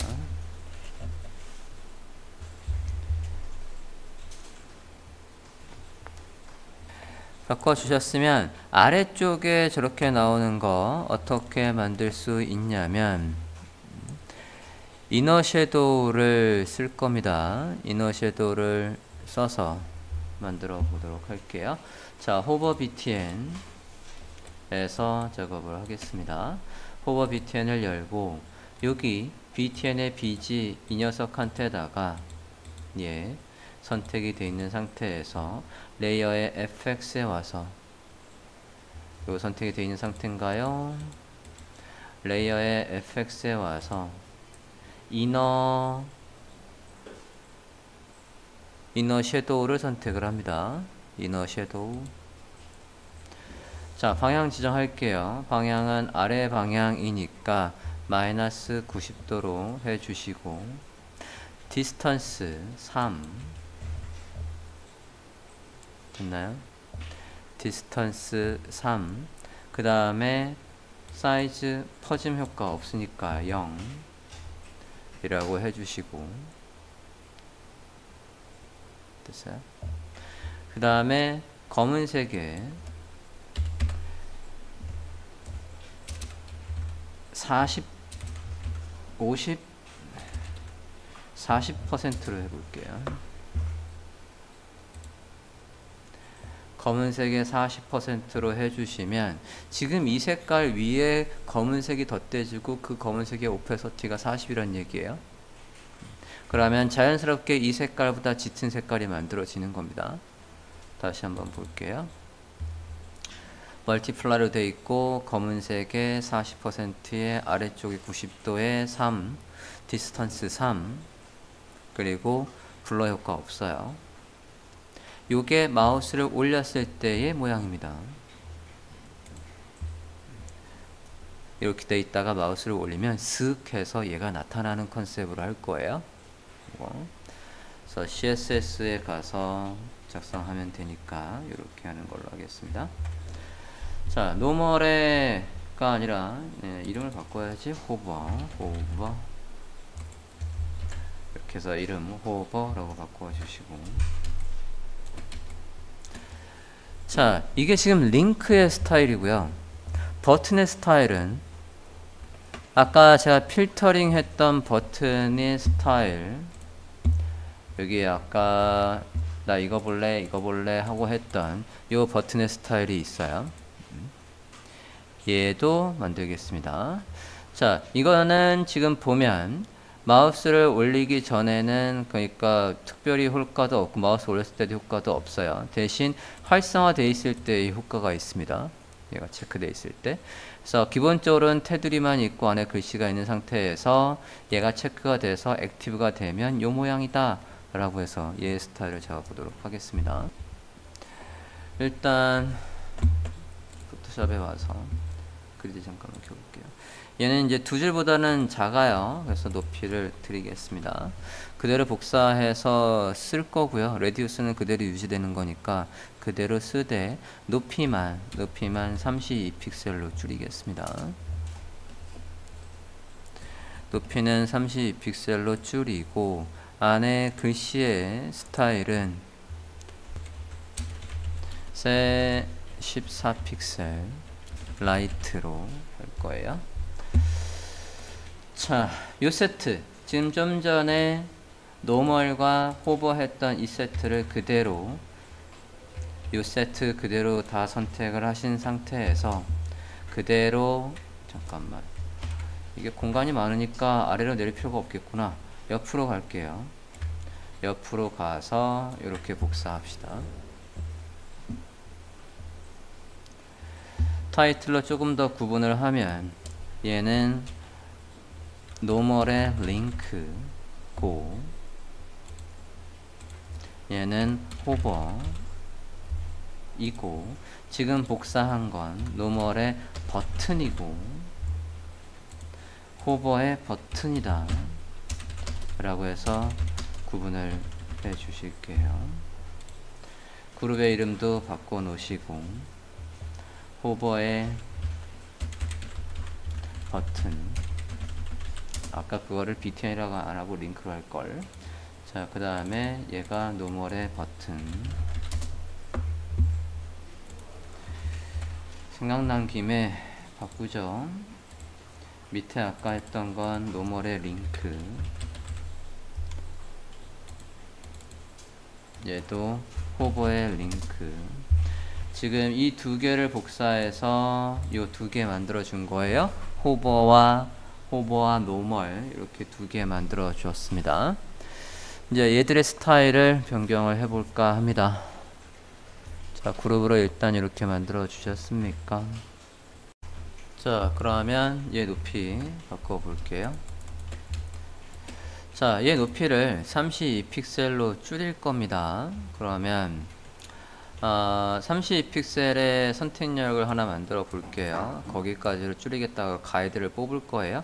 바꿔 주셨으면 아래쪽에 저렇게 나오는 거 어떻게 만들 수 있냐면 이너 섀도우를 쓸 겁니다. 이너 섀도우를 써서 만들어 보도록 할게요. 자, hover btn에서 작업을 하겠습니다. hover btn을 열고 여기 btn의 bg 이 녀석한테다가 예 선택이 되어 있는 상태에서 레이어의 fx에 와서 요 선택이 되어 있는 상태인가요? 레이어의 fx에 와서 inner inner shadow를 선택을 합니다. inner shadow 자 방향 지정할게요. 방향은 아래 방향이니까 마이너스 90도로 해주시고 distance 3 됐나요? distance 3 그 다음에 사이즈 퍼짐 효과 없으니까 0 이라고 해주시고 됐어요? 그 다음에 검은색에 40 50 40%로 해볼게요. 검은색에 40%로 해주시면 지금 이 색깔 위에 검은색이 덧대지고 그 검은색의 오페서티가 40이란 얘기예요. 그러면 자연스럽게 이 색깔보다 짙은 색깔이 만들어지는 겁니다. 다시 한번 볼게요. multiply로 되어 있고 검은색에 40%에 아래쪽에 90도에 3 distance 3 그리고 blur 효과 없어요. 요게 마우스를 올렸을 때의 모양입니다. 이렇게 돼 있다가 마우스를 올리면 슥 해서 얘가 나타나는 컨셉으로 할 거예요. 그래서 CSS에 가서 작성하면 되니까 이렇게 하는 걸로 하겠습니다. 자, 노멀의가 아니라 네, 이름을 바꿔야지. 호버, 호버. 이렇게 해서 이름 호버라고 바꿔 주시고. 자, 이게 지금 링크의 스타일이고요. 버튼의 스타일은 아까 제가 필터링 했던 버튼의 스타일 여기 아까 나 이거 볼래 이거 볼래 하고 했던 이 버튼의 스타일이 있어요. 얘도 만들겠습니다. 자, 이거는 지금 보면 마우스를 올리기 전에는 그러니까 특별히 효과도 없고 마우스 올렸을 때도 효과도 없어요. 대신 활성화되어 있을 때의 효과가 있습니다. 얘가 체크되어 있을 때. 그래서 기본적으로는 테두리만 있고 안에 글씨가 있는 상태에서 얘가 체크가 돼서 액티브가 되면 요 모양이다 라고 해서 얘 스타일을 잡아보도록 하겠습니다. 일단 포토샵에 와서 그리드 잠깐만 켜볼게요. 얘는 이제 두 줄보다는 작아요. 그래서 높이를 드리겠습니다. 그대로 복사해서 쓸 거고요. radius는 그대로 유지되는 거니까 그대로 쓰되 높이만 높이만 32픽셀로 줄이겠습니다. 높이는 32픽셀로 줄이고 안에 글씨의 스타일은 세 14픽셀 Light로 할 거예요. 자, 요 세트. 지금 좀 전에 노멀과 호버했던 이 세트를 그대로 요 세트 그대로 다 선택을 하신 상태에서 그대로 잠깐만. 이게 공간이 많으니까 아래로 내릴 필요가 없겠구나. 옆으로 갈게요. 옆으로 가서 이렇게 복사합시다. 타이틀로 조금 더 구분을 하면 얘는 normal의 링크고 얘는 hover이고 지금 복사한 건 normal의 버튼이고 hover의 버튼이다 라고 해서 구분을 해 주실게요. 그룹의 이름도 바꿔 놓으시고 호버의 버튼 아까 그거를 btn이라고 안 하고 링크로 할 걸. 자, 그 다음에 얘가 normal의 버튼. 생각난 김에 바꾸죠. 밑에 아까 했던 건 normal의 링크. 얘도 호버의 링크. 지금 이 두 개를 복사해서 이 두 개 만들어 준 거예요. 호버와 호버와 노멀 이렇게 두 개 만들어 주었습니다. 이제 얘들의 스타일을 변경을 해볼까 합니다. 자, 그룹으로 일단 이렇게 만들어 주셨습니까? 자, 그러면 얘 높이 바꿔 볼게요. 자, 얘 높이를 32픽셀로 줄일 겁니다. 그러면 어, 32픽셀의 선택력을 하나 만들어 볼게요. 거기까지로 줄이겠다고 가이드를 뽑을 거예요.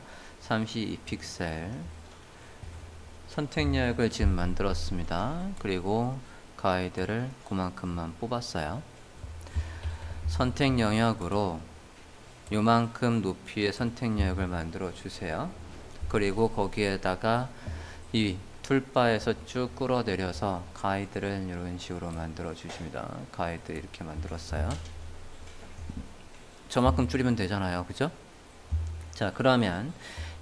32픽셀 선택력을 지금 만들었습니다. 그리고 가이드를 그만큼만 뽑았어요. 선택 영역으로 요만큼 높이의 선택력을 만들어 주세요. 그리고 거기에다가 이 toolbar에서 쭉 끌어내려서 가이드를 이런 식으로 만들어 주십니다. 가이드 이렇게 만들었어요. 저만큼 줄이면 되잖아요. 그죠? 자, 그러면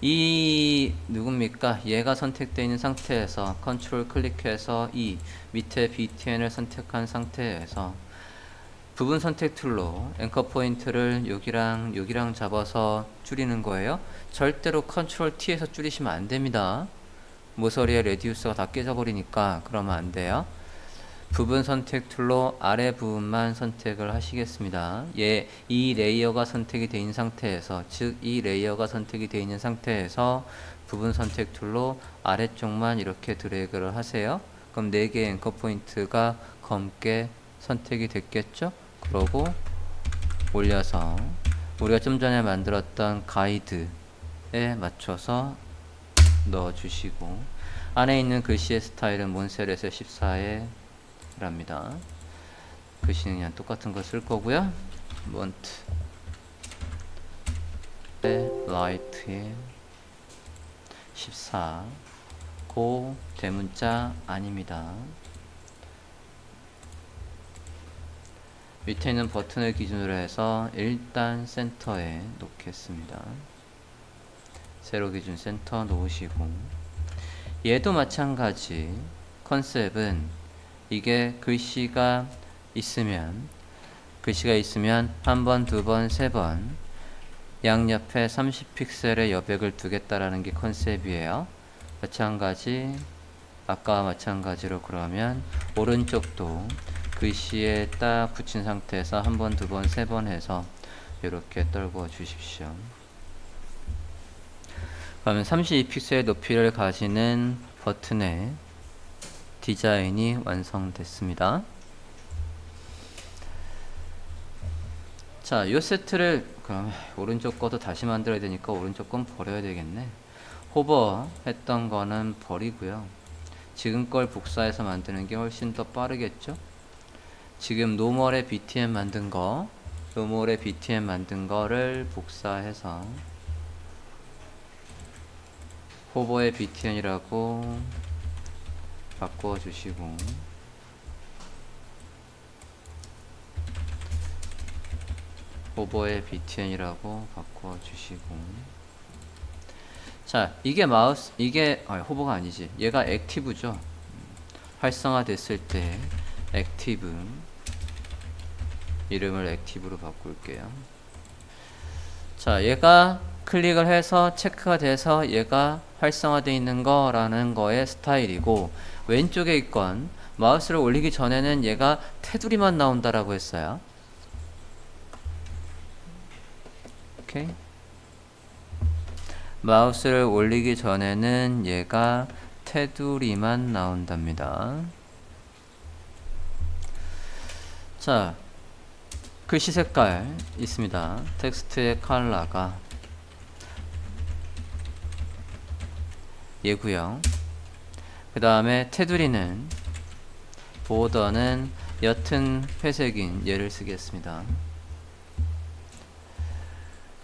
이 누굽니까? 얘가 선택되어 있는 상태에서 컨트롤 클릭해서 이 밑에 btn을 선택한 상태에서 부분 선택 툴로 anchor point를 여기랑 여기랑 잡아서 줄이는 거예요. 절대로 컨트롤 T에서 줄이시면 안 됩니다. 모서리에 radius가 다 깨져버리니까 그러면 안 돼요. 부분 선택 툴로 아래 부분만 선택을 하시겠습니다. 예, 이 layer가 선택이 되어 상태에서 즉 이 layer가 선택이 되어 있는 상태에서 부분 선택 툴로 아래쪽만 이렇게 드래그를 하세요. 그럼 4개의 anchor point가 검게 선택이 됐겠죠? 그러고 올려서 우리가 좀 전에 만들었던 가이드에 맞춰서 넣어 주시고 안에 있는 글씨의 스타일은 몬셀에서 14에 랍니다. 글씨는 그냥 똑같은 거 쓸 거고요. 몬트 라이트에 14 고 대문자 아닙니다. 밑에 있는 버튼을 기준으로 해서 일단 센터에 놓겠습니다. 세로 기준 센터 놓으시고 얘도 마찬가지 컨셉은 이게 글씨가 있으면 글씨가 있으면 한 번, 두 번, 세 번 양옆에 30픽셀의 여백을 두겠다라는 게 컨셉이에요. 마찬가지 아까와 마찬가지로 그러면 오른쪽도 글씨에 딱 붙인 상태에서 한 번, 두 번, 세 번 해서 이렇게 떨궈 주십시오. 그러면 32픽셀 높이를 가지는 버튼의 디자인이 완성됐습니다. 자, 이 세트를 그럼 오른쪽 것도 다시 만들어야 되니까 오른쪽 건 버려야 되겠네. hover 했던 거는 버리고요. 지금 걸 복사해서 만드는 게 훨씬 더 빠르겠죠? 지금 노멀의 BTM 만든 거, 노멀의 BTM 만든 거를 복사해서 hover의 BTN이라고 바꿔주시고. hover의 BTN이라고 바꿔주시고. 자 이게 마우스 이게 아, hover가 아니지. 얘가 active죠. 활성화 됐을 때 active 이름을 active로 바꿀게요. 자 얘가 클릭을 해서 체크가 돼서 얘가 활성화되어 있는 거라는 거의 스타일이고 왼쪽에 있는 건 마우스를 올리기 전에는 얘가 테두리만 나온다라고 했어요. 오케이. 마우스를 올리기 전에는 얘가 테두리만 나온답니다. 자, 글씨 색깔 있습니다. 텍스트의 컬러가 얘구요. 그 다음에 테두리는 보더는 옅은 회색인 얘를 쓰겠습니다.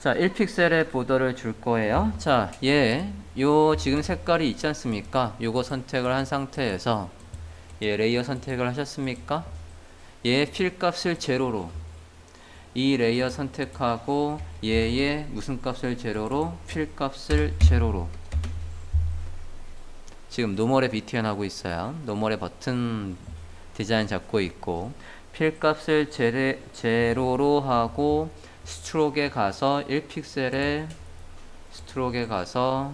자, 1픽셀의 border를 줄 거예요. 자, 얘, 요 지금 색깔이 있지 않습니까? 요거 선택을 한 상태에서 얘 layer 선택을 하셨습니까? 얘 fill 값을 제로로 이 layer 선택하고 얘의 무슨 값을 제로로 fill 값을 제로로 지금 노멀의 BTN 하고 있어요. normal의 버튼 디자인 잡고 있고 fill값을 제레, 제로로 하고 stroke에 가서 1픽셀의 stroke에 가서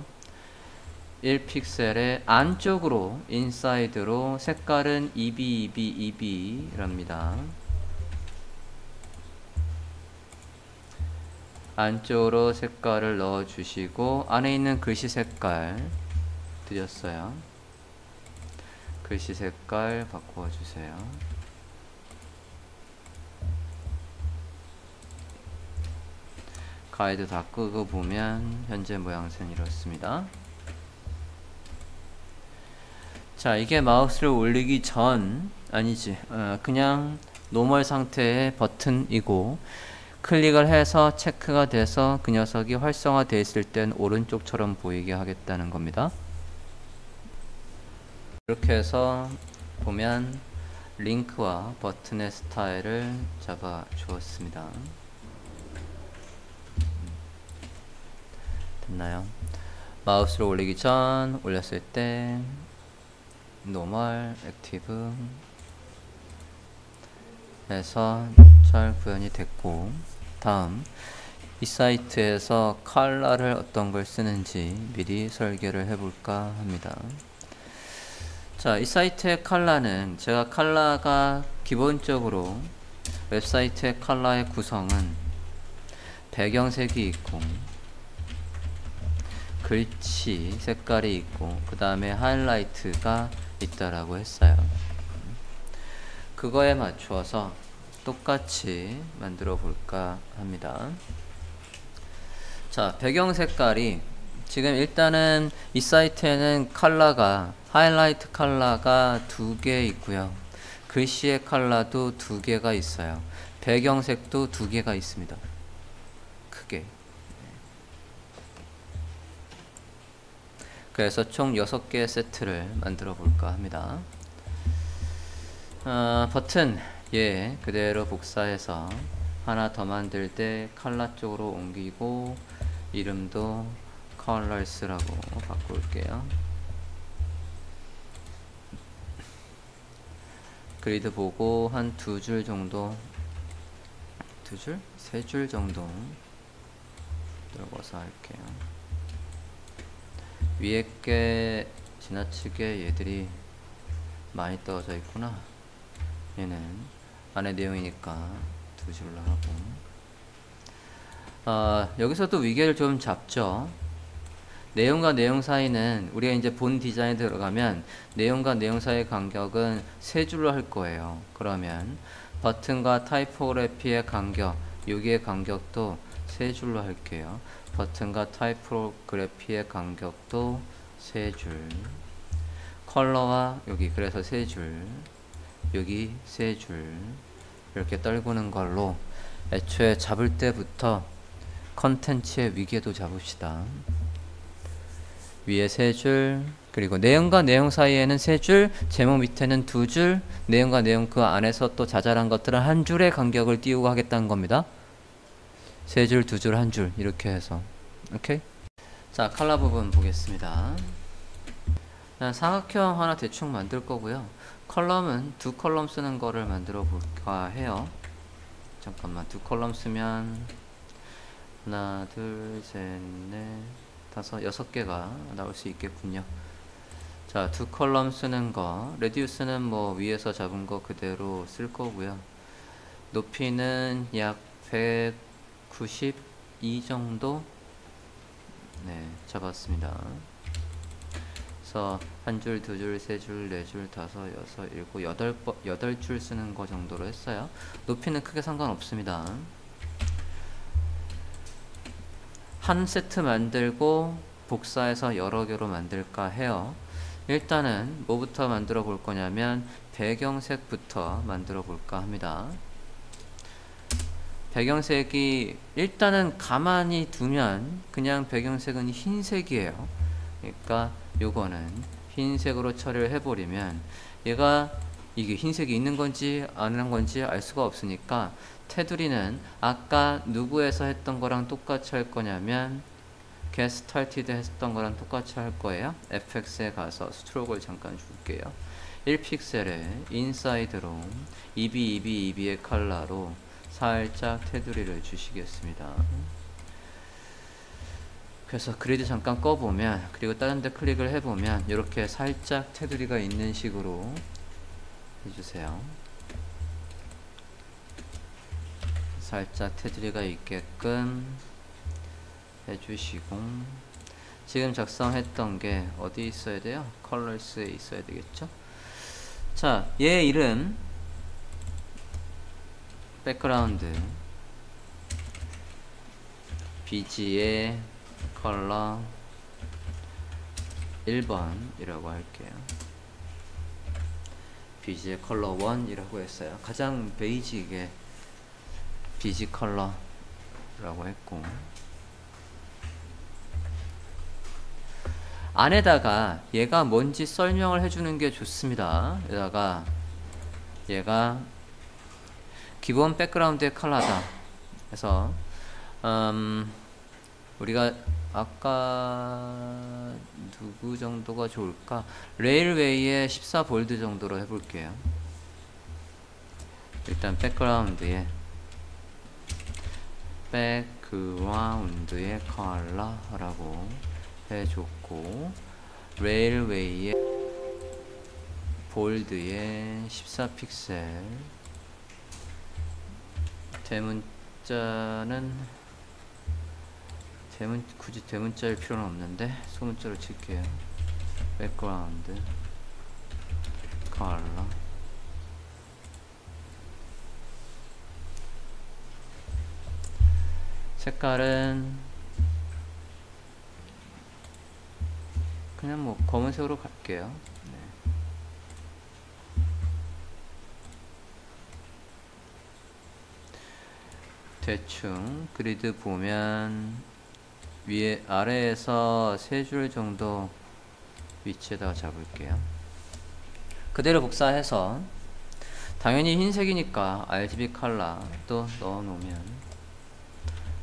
1픽셀의 안쪽으로 inside로 색깔은 EB, EB, EB랍니다. 안쪽으로 색깔을 넣어 주시고 안에 있는 글씨 색깔 드렸어요. 글씨 색깔 바꾸어 주세요. 가이드 다 끄고 보면 현재 모양새는 이렇습니다. 자 이게 마우스를 올리기 전 아니지 어, 그냥 normal 상태의 버튼이고 클릭을 해서 체크가 돼서 그 녀석이 활성화되어 있을 땐 오른쪽처럼 보이게 하겠다는 겁니다. 이렇게 해서 보면 링크와 버튼의 스타일을 잡아 주었습니다. 됐나요? 마우스를 올리기 전 올렸을 때 normal active 해서 잘 구현이 됐고 다음 이 사이트에서 컬러를 어떤 걸 쓰는지 미리 설계를 해볼까 합니다. 자, 이 사이트의 컬러는 제가 컬러가 기본적으로 웹사이트의 컬러의 구성은 배경색이 있고 글씨 색깔이 있고 그 다음에 하이라이트가 있다라고 했어요. 그거에 맞추어서 똑같이 만들어 볼까 합니다. 자, 배경 색깔이 지금 일단은 이 사이트에는 컬러가 하이라이트 컬러가 두 개 있고요. 글씨의 컬러도 두 개가 있어요. 배경색도 두 개가 있습니다. 크게. 그래서 총 6개의 세트를 만들어 볼까 합니다. 어, 버튼 예 그대로 복사해서 하나 더 만들 때 컬러 쪽으로 옮기고 이름도 컬러스라고 바꿀게요. 그리드 보고 한 두 줄 정도 두 줄? 세 줄 정도 넓어서 할게요. 위에 게 지나치게 얘들이 많이 떨어져 있구나. 얘는 안에 내용이니까 두 줄로 하고. 어, 여기서도 위계를 좀 잡죠. 내용과 내용 사이는 우리가 이제 본 디자인에 들어가면 내용과 내용 사이의 간격은 세 줄로 할 거예요. 그러면 버튼과 타이포그래피의 간격, 여기의 간격도 세 줄로 할게요. 버튼과 타이포그래피의 간격도 세 줄. 컬러와 여기 그래서 세 줄. 여기 세 줄. 이렇게 떨구는 걸로 애초에 잡을 때부터 컨텐츠의 위계도 잡읍시다. 위에 세 줄, 그리고 내용과 내용 사이에는 세 줄, 제목 밑에는 두 줄, 내용과 내용 그 안에서 또 자잘한 것들은 한 줄의 간격을 띄우고 하겠다는 겁니다. 세 줄, 두 줄, 한 줄 이렇게 해서 오케이. 자 칼라 부분 보겠습니다. 사각형 하나 대충 만들 거고요. column은 두 column 쓰는 거를 만들어 볼까 해요. 잠깐만 두 column 쓰면 하나, 둘, 셋, 넷, 다섯, 여섯 개가 나올 수 있겠군요. 자, 두 column 쓰는 거, radius는 뭐 위에서 잡은 거 그대로 쓸 거고요. 높이는 약 192 정도 네, 잡았습니다. 그래서 한 줄, 두 줄, 세 줄, 네 줄, 다섯, 여섯, 일곱, 여덟 번, 여덟 줄 쓰는 거 정도로 했어요. 높이는 크게 상관없습니다. 한 세트 만들고 복사해서 여러 개로 만들까 해요. 일단은 뭐부터 만들어 볼 거냐면 배경색부터 만들어 볼까 합니다. 배경색이 일단은 가만히 두면 그냥 배경색은 흰색이에요. 그러니까 요거는 흰색으로 처리를 해버리면 얘가 이게 흰색이 있는 건지 안 있는 건지 알 수가 없으니까 테두리는 아까 누구에서 했던 거랑 똑같이 할 거냐면 started 했던 거랑 똑같이 할 거예요. fx에 가서 stroke를 잠깐 줄게요. 1픽셀에 inside로 EB, EB, EB의 컬러로 살짝 테두리를 주시겠습니다. 그래서 그리드 잠깐 꺼보면 그리고 다른 데 클릭을 해보면 이렇게 살짝 테두리가 있는 식으로 해주세요 살짝 테두리가 있게끔 해주시고 지금 작성했던 게 어디 있어야 돼요? 컬러스에 있어야 되겠죠? 자, 얘 이름 백그라운드 BG의 컬러 1번이라고 할게요. BG의 컬러 1이라고 했어요. 가장 basic의 BG 컬러라고 했고 안에다가 얘가 뭔지 설명을 해주는 게 좋습니다. 여기다가 얘가 기본 백그라운드의 컬러다. 그래서 음, 우리가 아까 누구 정도가 좋을까? Raleway의 14 bold 정도로 해볼게요. 일단 백그라운드에 백그라운드의 컬러라고 해줬고 Raleway의 bold의 14픽셀 대문자는 대문 굳이 대문자일 필요는 없는데 소문자로 칠게요. 백그라운드 컬러 색깔은 그냥 뭐 검은색으로 갈게요. 네. 대충 그리드 보면 위에 아래에서 세 줄 정도 위치에다가 잡을게요. 그대로 복사해서 당연히 흰색이니까 RGB 컬러 또 넣어 놓으면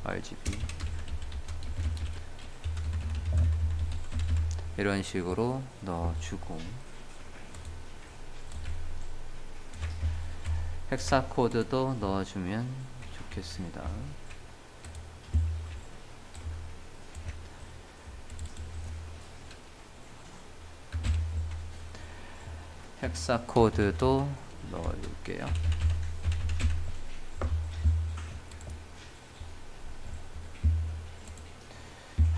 RGB 이런 식으로 넣어주고 헥사 코드도 넣어주면 좋겠습니다. 헥사 코드도 넣어줄게요.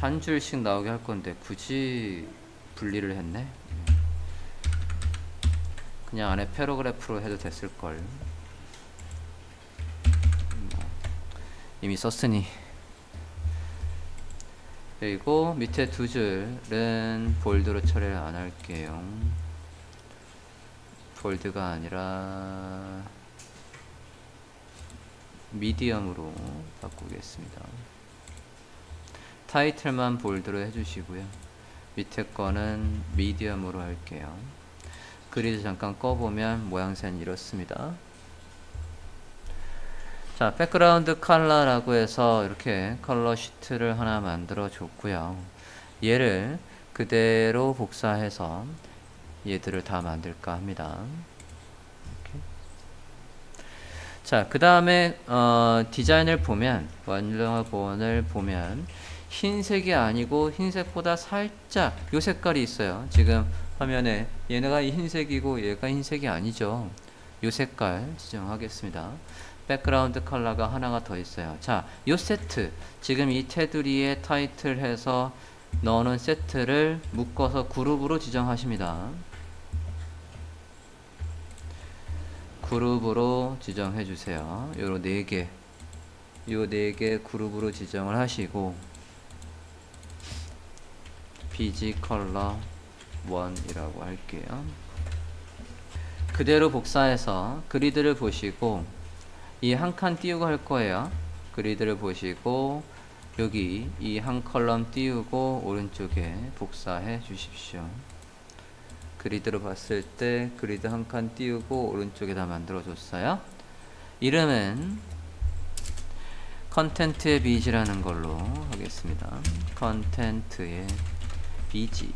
한 줄씩 나오게 할 건데 굳이 분리를 했네. 그냥 안에 패러그래프로 해도 됐을 걸. 이미 썼으니. 그리고 밑에 두 줄은 볼드로 처리를 안 할게요. bold가 아니라 medium으로 바꾸겠습니다. 타이틀만 bold로 해주시고요. 밑에 거는 medium으로 할게요. 그리드 잠깐 꺼보면 모양새는 이렇습니다. 자, 백그라운드 컬러라고 해서 이렇게 컬러 시트를 하나 만들어 줬고요. 얘를 그대로 복사해서 얘들을 다 만들까 합니다. 이렇게. 자, 그 다음에 어, 디자인을 보면 원본을 보면 흰색이 아니고 흰색보다 살짝 요 색깔이 있어요. 지금 화면에 얘네가 흰색이고 얘가 흰색이 아니죠. 요 색깔 지정하겠습니다. 백그라운드 컬러가 하나가 더 있어요. 자, 요 세트 지금 이 테두리에 타이틀 해서 넣는 세트를 묶어서 그룹으로 지정하십니다. 그룹으로 지정해 주세요. 요로 네 개. 요네개 그룹으로 지정을 하시고 BG 컬러 1이라고 할게요. 그대로 복사해서 그리드를 보시고 이 한 칸 띄우고 할 거예요. 그리드를 보시고 여기 이 한 컬럼 띄우고 오른쪽에 복사해 주십시오. 그리드로 봤을 때 그리드 한 칸 띄우고 오른쪽에 다 만들어 줬어요. 이름은 content의 BG라는 걸로 하겠습니다. 컨텐트의 BG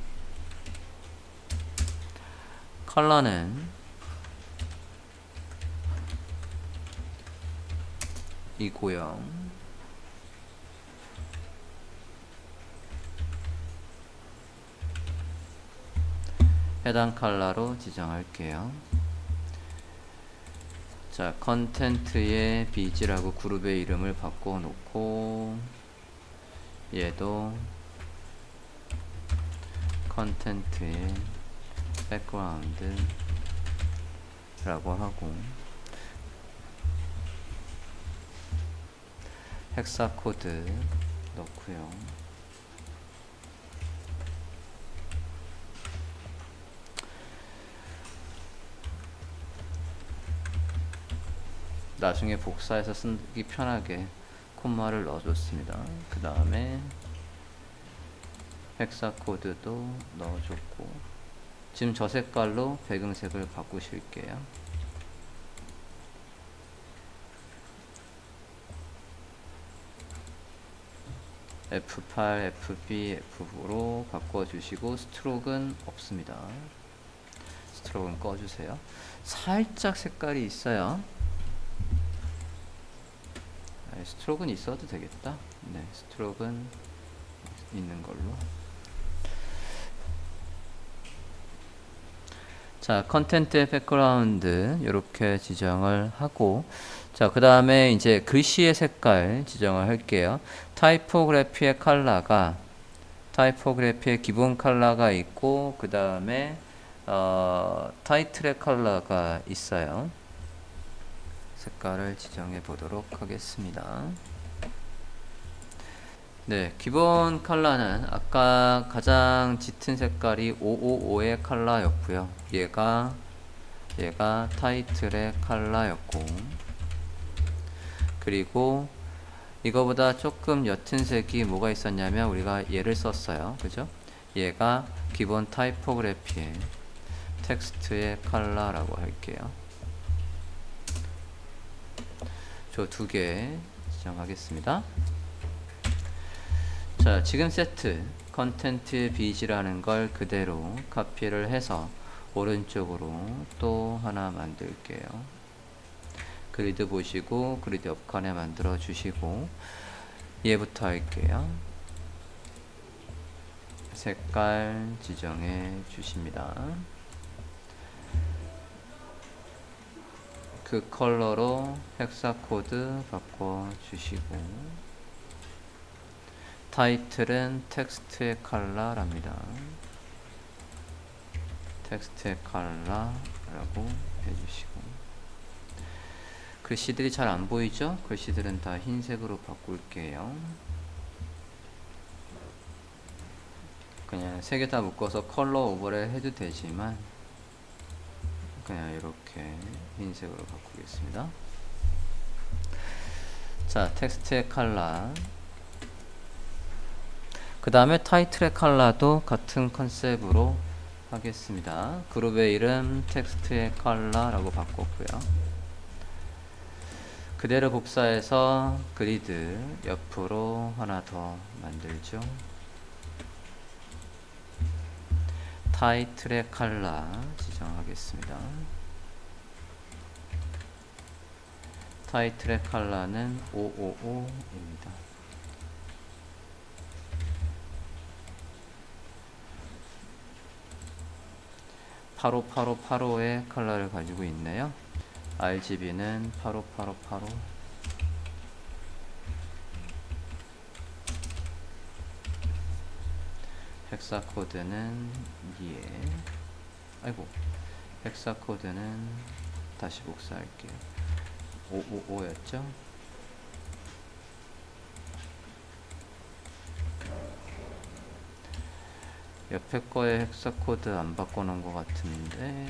컬러는 이고요 해당 컬러로 지정할게요. 자 컨텐트의 BG라고 그룹의 이름을 바꿔 놓고 얘도 content의 백그라운드라고 하고 hexa 코드 넣고요. 나중에 복사해서 쓰기 편하게 콤마를 넣어줬습니다. 그 다음에 헥사 코드도 넣어줬고 지금 저 색깔로 배경색을 바꾸실게요. F8, FB, F로 바꿔주시고 스트로크는 없습니다. 스트로크는 꺼주세요. 살짝 색깔이 있어요. stroke는 있어도 되겠다. 네, stroke는 있는 걸로. 자, content의 백그라운드 이렇게 지정을 하고 자, 그 다음에 이제 글씨의 색깔 지정을 할게요. 타이포그래피의 컬러가 타이포그래피의 기본 컬러가 있고 그 다음에 어, 타이틀의 컬러가 있어요. 색깔을 지정해 보도록 하겠습니다. 네, 기본 컬러는 아까 가장 짙은 색깔이 555의 컬러였고요. 얘가 얘가 타이틀의 컬러였고 그리고 이거보다 조금 옅은 색이 뭐가 있었냐면 우리가 얘를 썼어요. 그죠? 얘가 기본 타이포그래피의 텍스트의 컬러라고 할게요. 저 두 개 지정하겠습니다. 자, 지금 세트 content BG라는 걸 그대로 카피를 해서 오른쪽으로 또 하나 만들게요. 그리드 보시고 그리드 옆칸에 만들어 주시고 얘부터 할게요. 색깔 지정해 주십니다. 그 컬러로 hexa 코드 바꿔 주시고 타이틀은 텍스트의 컬러랍니다. 텍스트의 컬러라고 해주시고 글씨들이 잘 안 보이죠? 글씨들은 다 흰색으로 바꿀게요. 그냥 세 개 다 묶어서 color over를 해도 되지만 그냥 이렇게 흰색으로 바꾸겠습니다. 자, 텍스트의 컬러 그 다음에 타이틀의 컬러도 같은 컨셉으로 하겠습니다. 그룹의 이름 텍스트의 컬러라고 바꿨고요. 그대로 복사해서 그리드 옆으로 하나 더 만들죠. 타이틀의 컬러 지정하겠습니다. 타이틀의 컬러는 555입니다. 858585의 컬러를 가지고 있네요. RGB는 85885 hexa 코드는 2에 아이고 hexa 코드는 다시 복사할게요. 555였죠? 옆에 거에 hexa 코드 안 바꿔놓은 것 같은데.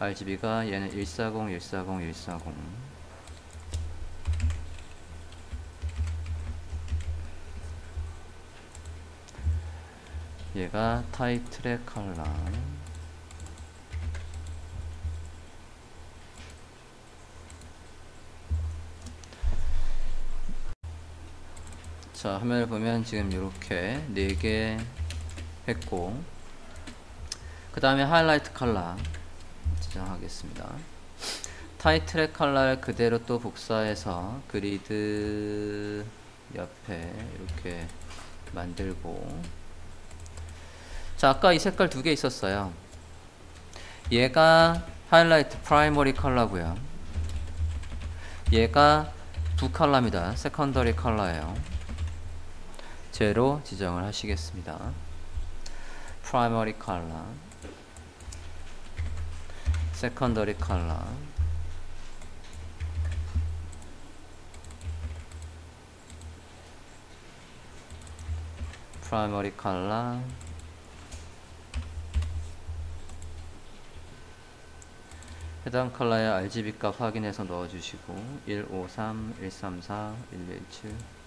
RGB가 얘는 140, 140, 140 얘가 타이틀의 컬러 자 화면을 보면 지금 이렇게 4개 했고 그 다음에 하이라이트 컬러 지정하겠습니다 타이틀의 컬러를 그대로 또 복사해서 그리드 옆에 이렇게 만들고 자, 아까 이 색깔 두 개 있었어요. 얘가 하이라이트 primary 컬러고요. 얘가 두 컬러입니다. secondary 컬러예요. 제로 지정을 하시겠습니다. primary 컬러 secondary 컬러 primary 컬러 해당 컬러의 RGB 값 확인해서 넣어주시고 153, 134, 117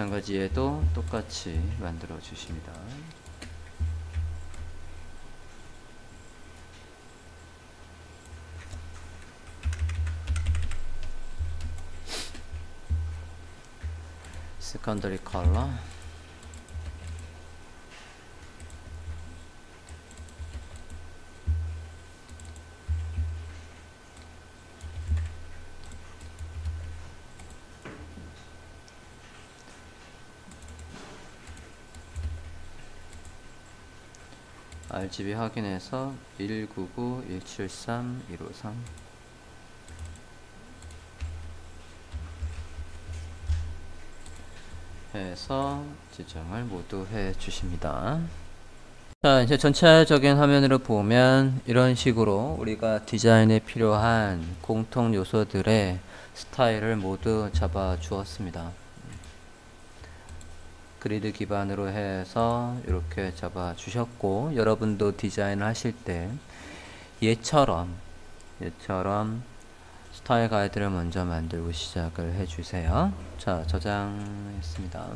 마찬가지 얘도 똑같이 만들어 주십니다. secondary RGB 확인해서 199, 173, 153 해서 지정을 모두 해 주십니다. 자, 이제 전체적인 화면으로 보면 이런 식으로 우리가 디자인에 필요한 공통 요소들의 스타일을 모두 잡아 주었습니다. 그리드 기반으로 해서 이렇게 잡아 주셨고 여러분도 디자인을 하실 때 얘처럼 얘처럼 스타일 가이드를 먼저 만들고 시작을 해 주세요. 자, 저장했습니다.